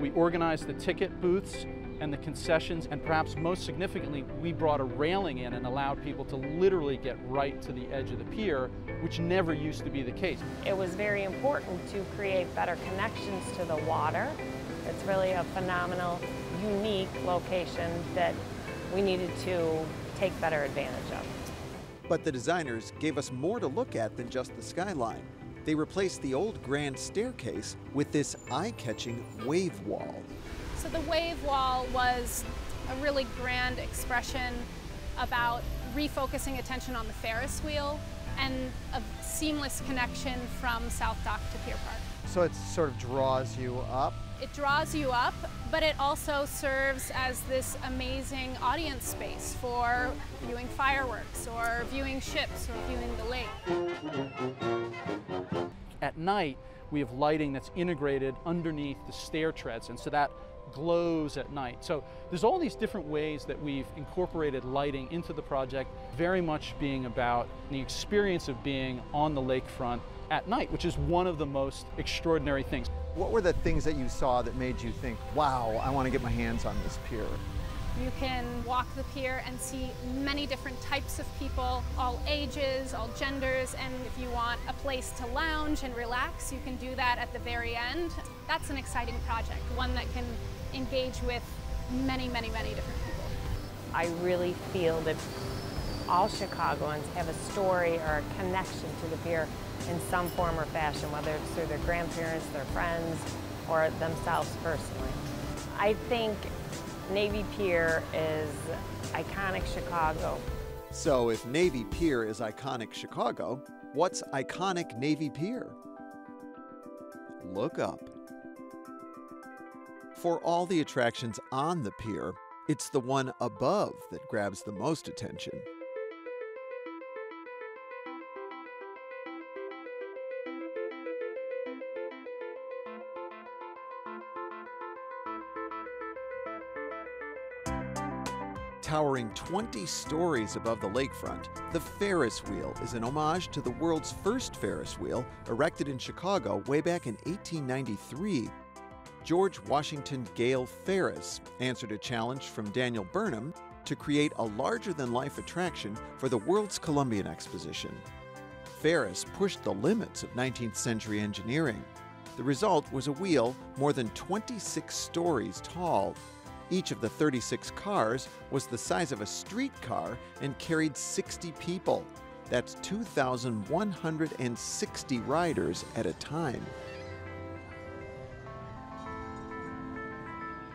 We organized the ticket booths and the concessions, and perhaps most significantly, we brought a railing in and allowed people to literally get right to the edge of the pier, which never used to be the case. It was very important to create better connections to the water. It's really a phenomenal, unique location that we needed to take better advantage of. But the designers gave us more to look at than just the skyline. They replaced the old grand staircase with this eye-catching wave wall. So the wave wall was a really grand expression about refocusing attention on the Ferris wheel and a seamless connection from South Dock to Pier Park. So it sort of draws you up. It draws you up, but it also serves as this amazing audience space for viewing fireworks or viewing ships or viewing the lake. At night, we have lighting that's integrated underneath the stair treads, and so that glows at night. So there's all these different ways that we've incorporated lighting into the project, very much being about the experience of being on the lakefront at night, which is one of the most extraordinary things. What were the things that you saw that made you think, wow, I want to get my hands on this pier? You can walk the pier and see many different types of people, all ages, all genders, and if you want a place to lounge and relax, you can do that at the very end. That's an exciting project, one that can engage with many, many, many different people. I really feel that all Chicagoans have a story or a connection to the pier in some form or fashion, whether it's through their grandparents, their friends, or themselves personally. I think Navy Pier is iconic Chicago. So if Navy Pier is iconic Chicago, what's iconic Navy Pier? Look up. For all the attractions on the pier, it's the one above that grabs the most attention. Towering 20 stories above the lakefront, the Ferris wheel is an homage to the world's first Ferris wheel, erected in Chicago way back in 1893. George Washington Gale Ferris answered a challenge from Daniel Burnham to create a larger than life attraction for the World's Columbian Exposition. Ferris pushed the limits of 19th century engineering. The result was a wheel more than 26 stories tall. Each of the 36 cars was the size of a streetcar and carried 60 people. That's 2,160 riders at a time.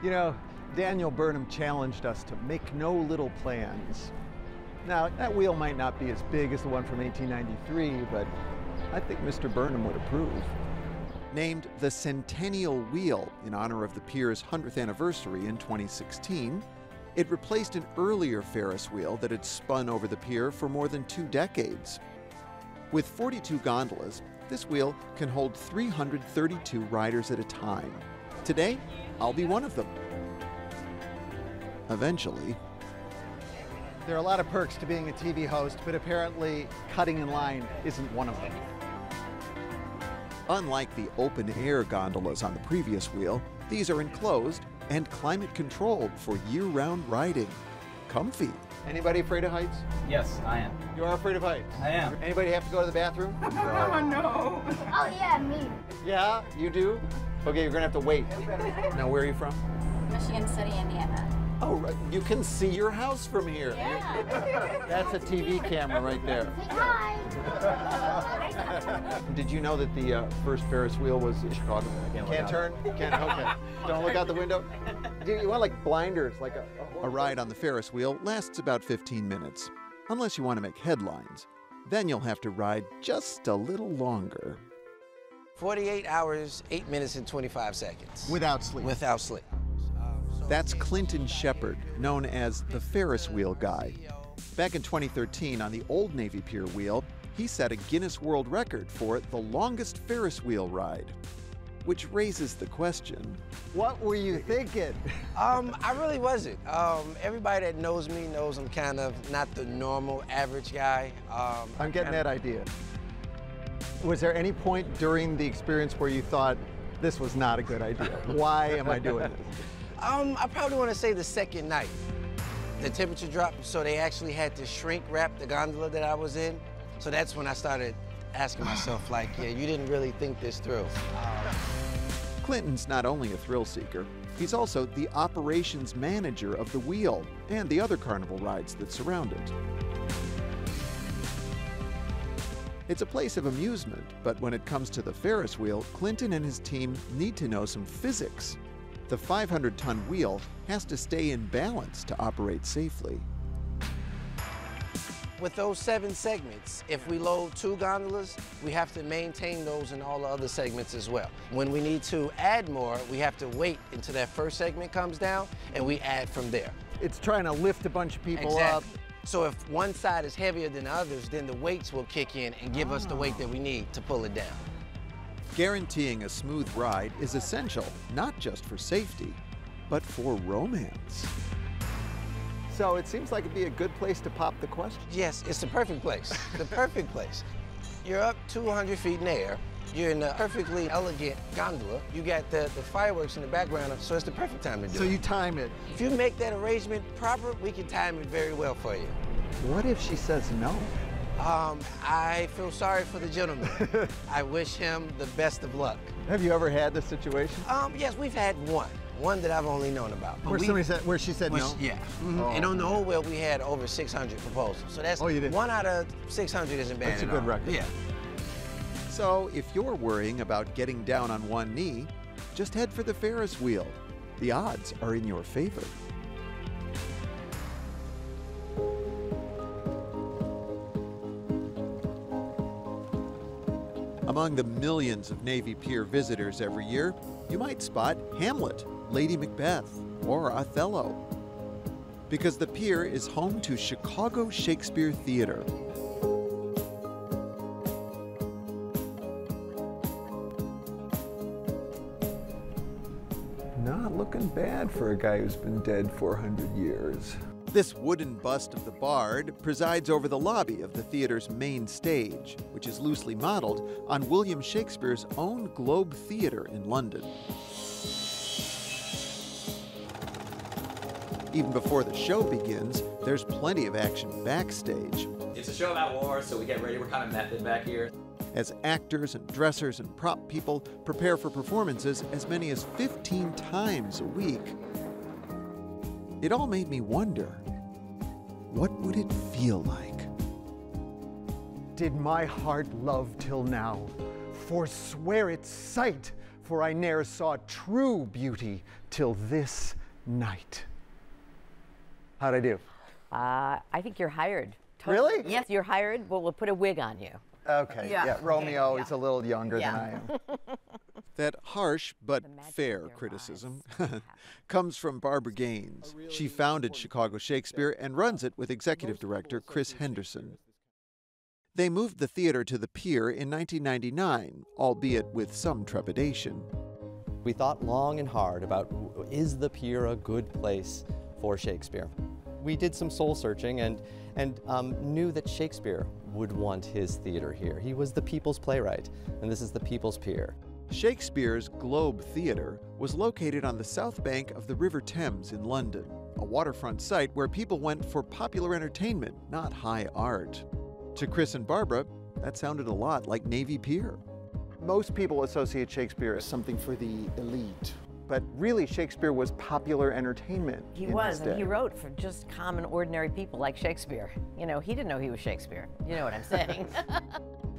You know, Daniel Burnham challenged us to make no little plans. Now, that wheel might not be as big as the one from 1893, but I think Mr. Burnham would approve. Named the Centennial Wheel in honor of the pier's 100th anniversary in 2016, it replaced an earlier Ferris wheel that had spun over the pier for more than two decades. With 42 gondolas, this wheel can hold 332 riders at a time. Today, I'll be one of them. Eventually, There are a lot of perks to being a TV host, but apparently cutting in line isn't one of them. unlike the open air gondolas on the previous wheel, these are enclosed and climate controlled for year round riding. Comfy. Anybody afraid of heights? Yes, I am. You are afraid of heights? I am. Anybody have to go to the bathroom? no. Oh yeah, me. Yeah, you do? Okay, you're gonna have to wait. Now, where are you from? Michigan City, Indiana. Oh, right. you can see your house from here. Yeah. That's a TV camera right there. Hi. Did you know that the uh, first Ferris wheel was in Chicago? can't look Can't out. turn? Can't, okay. Don't look out the window? Do you want like blinders, like a, a A ride on the Ferris wheel lasts about 15 minutes, unless you want to make headlines. Then you'll have to ride just a little longer. 48 hours, 8 minutes, and 25 seconds. Without sleep. Without sleep. That's Clinton Shepard, known as the Ferris wheel guy. Back in 2013, on the old Navy Pier wheel, he set a Guinness World Record for the longest Ferris wheel ride. Which raises the question What were you thinking? Um, I really wasn't. Um, everybody that knows me knows I'm kind of not the normal average guy. Um, I'm getting that idea. Was there any point during the experience where you thought this was not a good idea? Why am I doing this? Um, I probably want to say the second night. The temperature dropped, so they actually had to shrink wrap the gondola that I was in. So that's when I started asking myself, like, yeah, you didn't really think this through. Clinton's not only a thrill seeker, he's also the operations manager of the wheel and the other carnival rides that surround it. It's a place of amusement, but when it comes to the Ferris wheel, Clinton and his team need to know some physics. The 500 ton wheel has to stay in balance to operate safely. With those seven segments, if we load two gondolas, we have to maintain those in all the other segments as well. When we need to add more, we have to wait until that first segment comes down and we add from there. It's trying to lift a bunch of people up. Exactly. So if one side is heavier than others, then the weights will kick in and give us the weight that we need to pull it down. Guaranteeing a smooth ride is essential, not just for safety, but for romance. So it seems like it'd be a good place to pop the question. Yes, it's the perfect place. The perfect place. You're up 200 feet in the air. You're in a perfectly elegant gondola. You got the, the fireworks in the background, so it's the perfect time to do So it. So you time it. If you make that arrangement proper, we can time it very well for you. What if she says no? Um, I feel sorry for the gentleman. I wish him the best of luck. Have you ever had this situation? Um, yes, we've had one. One that I've only known about. But Where we- somebody said, where she said Which- no? Yeah. Mhm. Oh. And on the old well, we had over 600 proposals. So that's Oh, you did? one out of 600 isn't bad That's a good all. record. Yeah. So if you're worrying about getting down on one knee, just head for the Ferris wheel. The odds are in your favor. Among the millions of Navy Pier visitors every year, you might spot Hamlet, Lady Macbeth, or Othello. Because the pier is home to Chicago Shakespeare Theater, bad for a guy who's been dead 400 years. This wooden bust of the bard presides over the lobby of the theater's main stage, which is loosely modeled on William Shakespeare's own Globe Theatre in London. Even before the show begins, there's plenty of action backstage It's a show about war, so we get ready. We're kind of method back here. As actors and dressers and prop people prepare for performances as many as 15 times a week. It all made me wonder what would it feel like? Did my heart love till now? Forswear its sight, for I ne'er saw true beauty till this night. How'd I do? Uh, I think you're hired. Really? Yes, you're hired. Well, we'll put a wig on you. Okay, Yeah. yeah, Romeo Okay, is a little younger Yeah. than I am. That harsh but fair criticism comes from Barbara Gaines. She founded Chicago Shakespeare and runs it with executive director Chris Henderson. They moved the theater to the pier in 1999, albeit with some trepidation. We thought long and hard about is the pier a good place for Shakespeare? We did some soul searching and, and um, knew that Shakespeare would want his theater here. He was the people's playwright, and this is the people's pier. Shakespeare's Globe Theatre was located on the south bank of the River Thames in London, a waterfront site where people went for popular entertainment, not high art. To Chris and Barbara, that sounded a lot like Navy Pier. Most people associate Shakespeare as something for the elite, but really Shakespeare was popular entertainment. He was, and he wrote for just common, ordinary people like Shakespeare. You know, he didn't know he was Shakespeare. You know what I'm saying?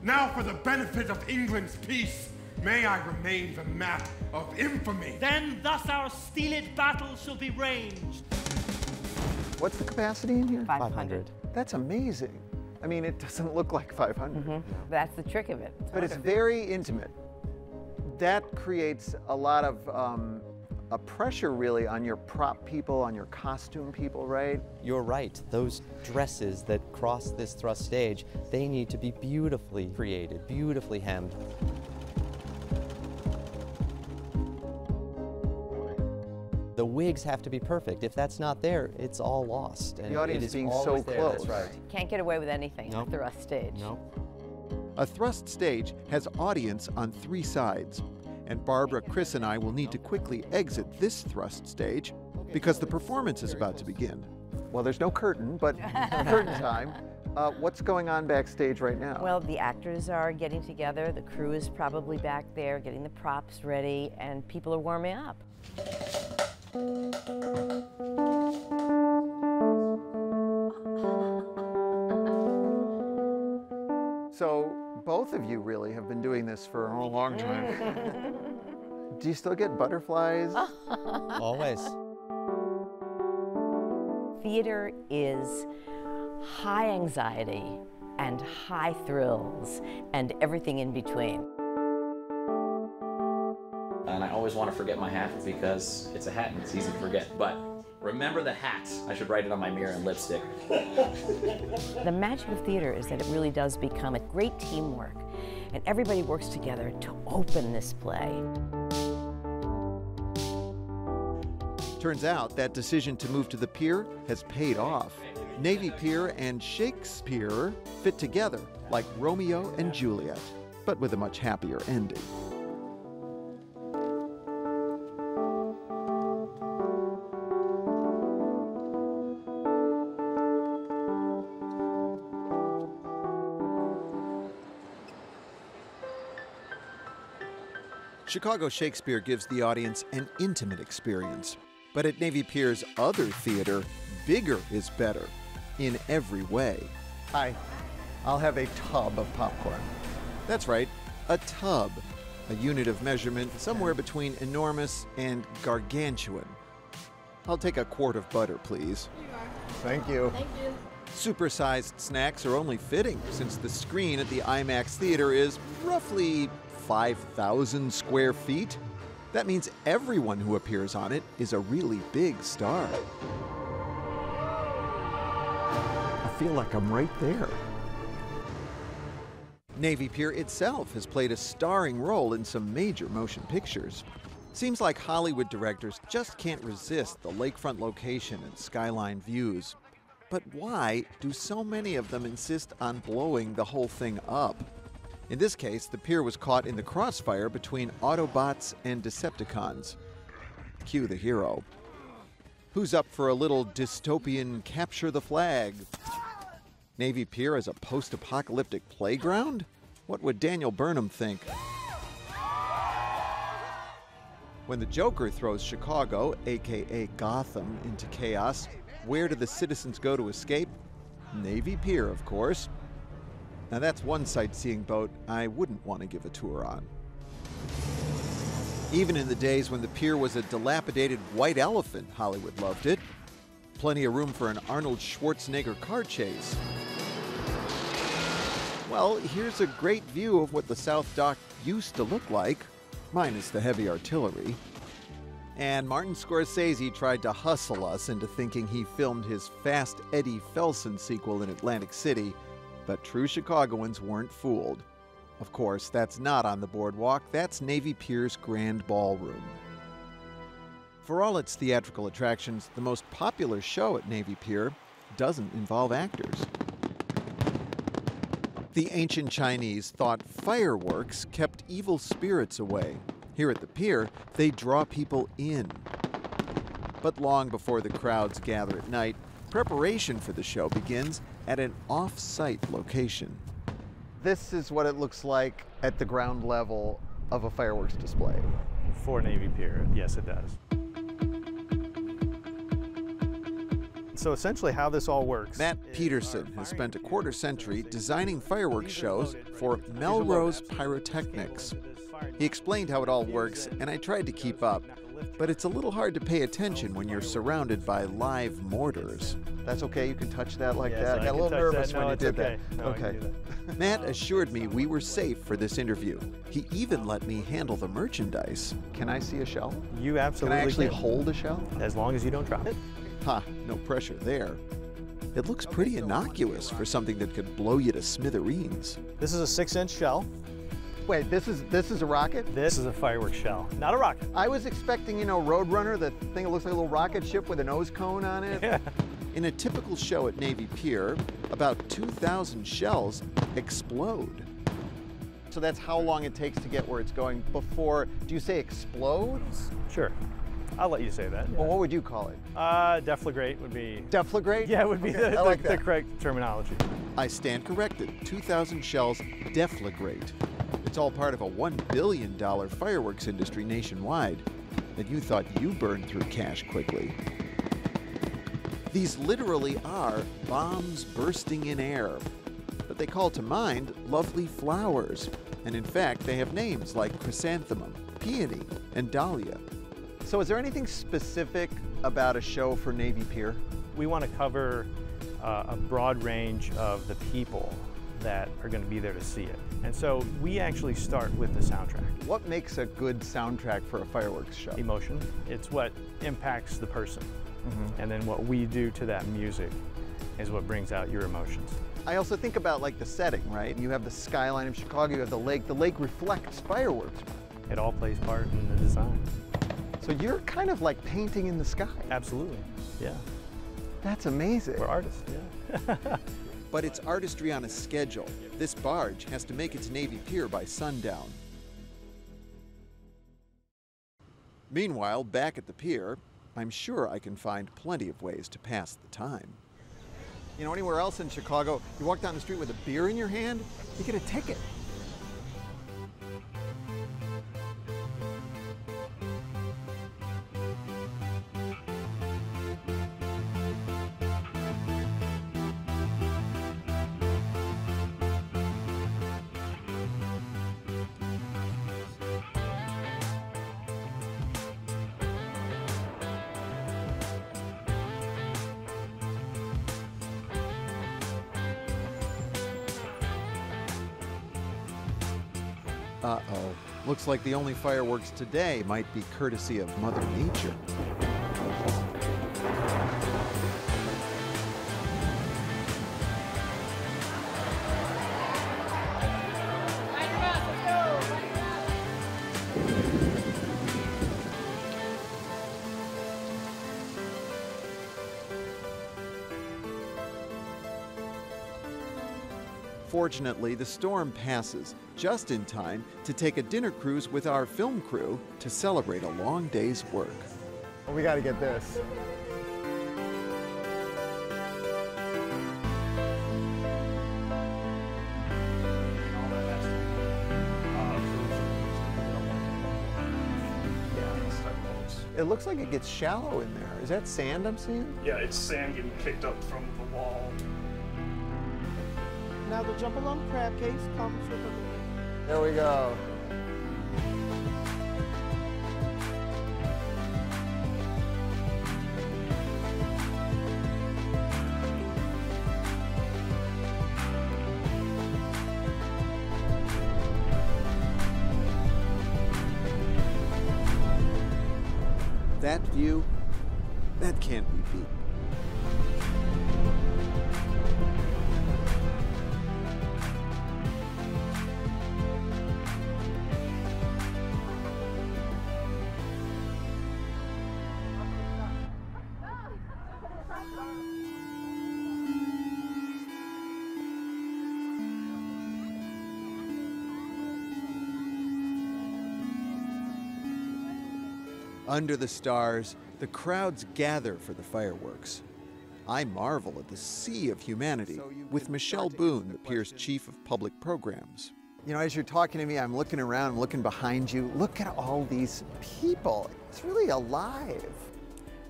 Now, for the benefit of England's peace, may I remain the map of infamy. Then thus our steeled battle shall be ranged. What's the capacity in here? 500. That's amazing. I mean, it doesn't look like 500. Mm-hmm. That's the trick of it. But it's very intimate. That creates a lot of um, a pressure, really, on your prop people, on your costume people, right? You're right. Those dresses that cross this thrust stage, they need to be beautifully created, beautifully hemmed. The wigs have to be perfect. If that's not there, it's all lost. And The audience it is being so there, That's close. right. Can't get away with anything Nope. at the thrust stage. Nope. A thrust stage has audience on three sides, And Barbara, Chris, and I will need to quickly exit this thrust stage because the performance is about to begin. Well, there's no curtain, but curtain time. Uh, what's going on backstage right now? Well, the actors are getting together, the crew is probably back there getting the props ready, and people are warming up. So, both of you really have been doing this for oh, a long time. Do you still get butterflies? Always. Theater is high anxiety and high thrills and everything in between. And I always want to forget my hat because it's a hat and it's easy to forget. But remember the hat. I should write it on my mirror in lipstick. The magic of theater is that it really does become a great teamwork, and everybody works together to open this play. Turns out that decision to move to the pier has paid off. Navy Pier and Shakespeare fit together like Romeo and Juliet, but with a much happier ending. Chicago Shakespeare gives the audience an intimate experience. But at Navy Pier's other theater, bigger is better in every way. Hi, I'll have a tub of popcorn. That's right, a tub, a unit of measurement somewhere between enormous and gargantuan. I'll take a quart of butter, please. Thank you. Thank you. Supersized snacks are only fitting since the screen at the IMAX theater is roughly 5,000 square feet. That means everyone who appears on it is a really big star. I feel like I'm right there. Navy Pier itself has played a starring role in some major motion pictures. Seems like Hollywood directors just can't resist the lakefront location and skyline views. But why do so many of them insist on blowing the whole thing up? In this case, the pier was caught in the crossfire between Autobots and Decepticons. Cue the hero. Who's up for a little dystopian capture the flag? Navy Pier as a post apocalyptic playground? What would Daniel Burnham think? When the Joker throws Chicago, aka Gotham, into chaos, where do the citizens go to escape? Navy Pier, of course. Now, that's one sightseeing boat I wouldn't want to give a tour on. Even in the days when the pier was a dilapidated white elephant, Hollywood loved it. Plenty of room for an Arnold Schwarzenegger car chase. Well, here's a great view of what the South Dock used to look like, minus the heavy artillery. And Martin Scorsese tried to hustle us into thinking he filmed his Fast Eddie Felson sequel in Atlantic City, but true Chicagoans weren't fooled. Of course, that's not on the boardwalk, that's Navy Pier's Grand Ballroom. For all its theatrical attractions, the most popular show at Navy Pier doesn't involve actors. The ancient Chinese thought fireworks kept evil spirits away. Here at the pier, they draw people in. But long before the crowds gather at night, preparation for the show begins at an off site location. This is what it looks like at the ground level of a fireworks display. For Navy Pier, yes, it does. So essentially, how this all works. Matt uh, Peterson has spent a quarter century designing fireworks shows for Melrose Pyrotechnics. He explained how it all works, uh, and I tried to keep up, but it's a little hard to pay attention when you're surrounded by live mortars. That's okay, you can touch that like Yes, that. I got a little nervous that. when No, you did okay. that. No, okay. do Matt assured me we were safe for this interview. He even let me handle the merchandise. Can I see a shell? You absolutely Can I actually can. hold a shell? As long as you don't drop it. Ha, no pressure there. It looks pretty innocuous for something that could blow you to smithereens. This is a six-inch shell. Wait, this is this is a rocket? This is a fireworks shell, not a rocket. I was expecting, you know, Roadrunner, the thing that looks like a little rocket ship with a nose cone on it. In a typical show at Navy Pier, about 2,000 shells explode. So that's how long it takes to get where it's going before, do you say explodes? Sure. I'll let you say that. Well, what would you call it? Uh, deflagrate would be. Deflagrate? Yeah, would be Okay, the, I like the correct terminology. I stand corrected. 2,000 shells deflagrate. It's all part of a $1 billion fireworks industry nationwide. that you thought you burned through cash quickly. These literally are bombs bursting in air. But they call to mind lovely flowers. And in fact, they have names like chrysanthemum, peony, and dahlia. So is there anything specific about a show for Navy Pier? We want to cover uh, a broad range of the people that are going to be there to see it. And so we actually start with the soundtrack. What makes a good soundtrack for a fireworks show? Emotion. It's what impacts the person. Mhm. And then what we do to that music is what brings out your emotions. I also think about like the setting, right? You have the skyline of Chicago, you have the lake. The lake reflects fireworks. It all plays part in the design. So you're kind of like painting in the sky. Absolutely. Yeah. That's amazing. We're artists, yeah. But it's artistry on a schedule. This barge has to make its Navy Pier by sundown. Meanwhile, back at the pier, I'm sure I can find plenty of ways to pass the time. You know, anywhere else in Chicago, you walk down the street with a beer in your hand, you get a ticket. Looks like the only fireworks today might be courtesy of Mother Nature. Fortunately, the storm passes just in time to take a dinner cruise with our film crew to celebrate a long day's work. Well, we got to get this. It looks like it gets shallow in there. Is that sand I'm seeing? Yeah, it's sand getting picked up from the wall. Now the jump along crab case comes with a There we go. Under the stars, the crowds gather for the fireworks. I marvel at the sea of humanity with Michelle Boone, the Pier's Chief of Public Programs. You know, as you're talking to me, I'm looking around, I'm looking behind you. Look at all these people. It's really alive.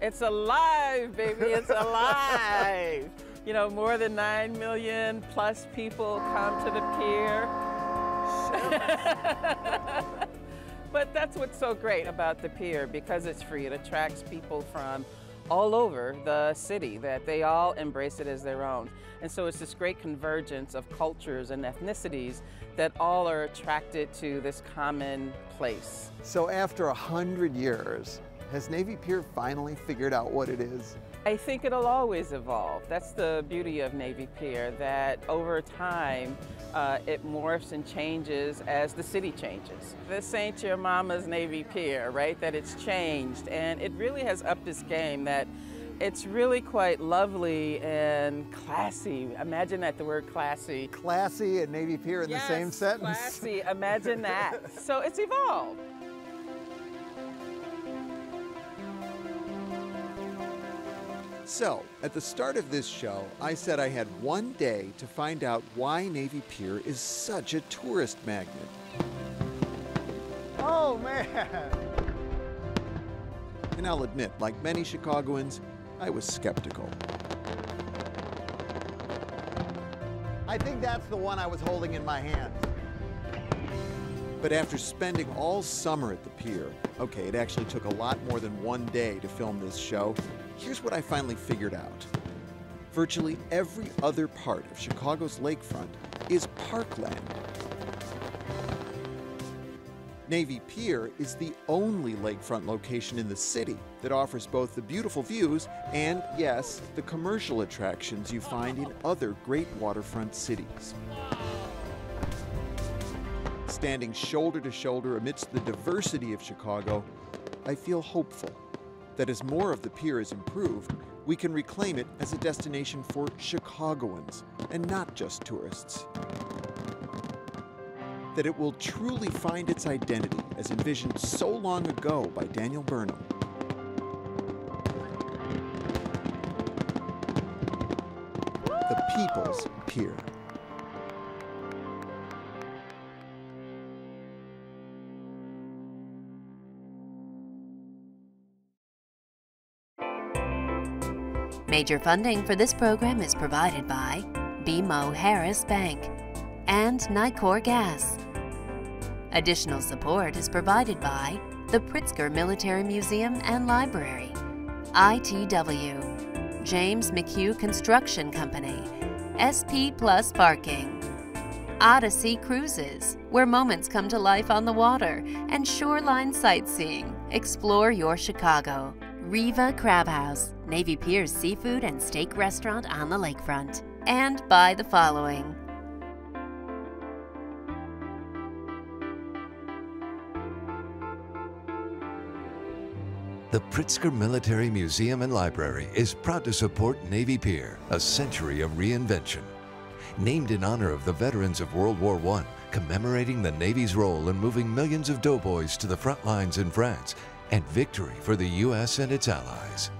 It's alive, baby. It's alive. you know, more than 9 million plus people come to the pier. that's what's so great about the pier because it's free. It attracts people from all over the city that they all embrace it as their own. And so it's this great convergence of cultures and ethnicities that all are attracted to this common place. So after a hundred years, has Navy Pier finally figured out what it is? I think it'll always evolve. That's the beauty of Navy Pier, that over time uh, it morphs and changes as the city changes. This ain't your mama's Navy Pier, right? That it's changed, and it really has upped its game that It's really quite lovely and classy. Imagine that, the word classy. Classy and Navy Pier in yes, the same sentence. classy. Imagine that. so it's evolved. So, at the start of this show, I said I had one day to find out why Navy Pier is such a tourist magnet. Oh, man. And I'll admit, like many Chicagoans, I was skeptical. I think that's the one I was holding in my hands. But after spending all summer at the pier, okay, it actually took a lot more than one day to film this show, here's what I finally figured out. Virtually every other part of Chicago's lakefront is parkland. Navy Pier is the only lakefront location in the city that offers both the beautiful views and, yes, the commercial attractions you find in other great waterfront cities. Standing shoulder to shoulder amidst the diversity of Chicago, I feel hopeful that as more of the pier is improved, we can reclaim it as a destination for Chicagoans and not just tourists. That it will truly find its identity as envisioned so long ago by Daniel Burnham. The People's Pier. Major funding for this program is provided by BMO Harris Bank and Nicor Gas. Additional support is provided by the Pritzker Military Museum and Library, ITW, James McHugh Construction Company, SP Plus Parking, Odyssey Cruises, where moments come to life on the water, and shoreline sightseeing. Explore your Chicago. Riva Crab House, Navy Pier's seafood and steak restaurant on the lakefront. And by the following. The Pritzker Military Museum and Library is proud to support Navy Pier, a century of reinvention. Named in honor of the veterans of World War I, commemorating the Navy's role in moving millions of doughboys to the front lines in France, and victory for the U.S. and its allies.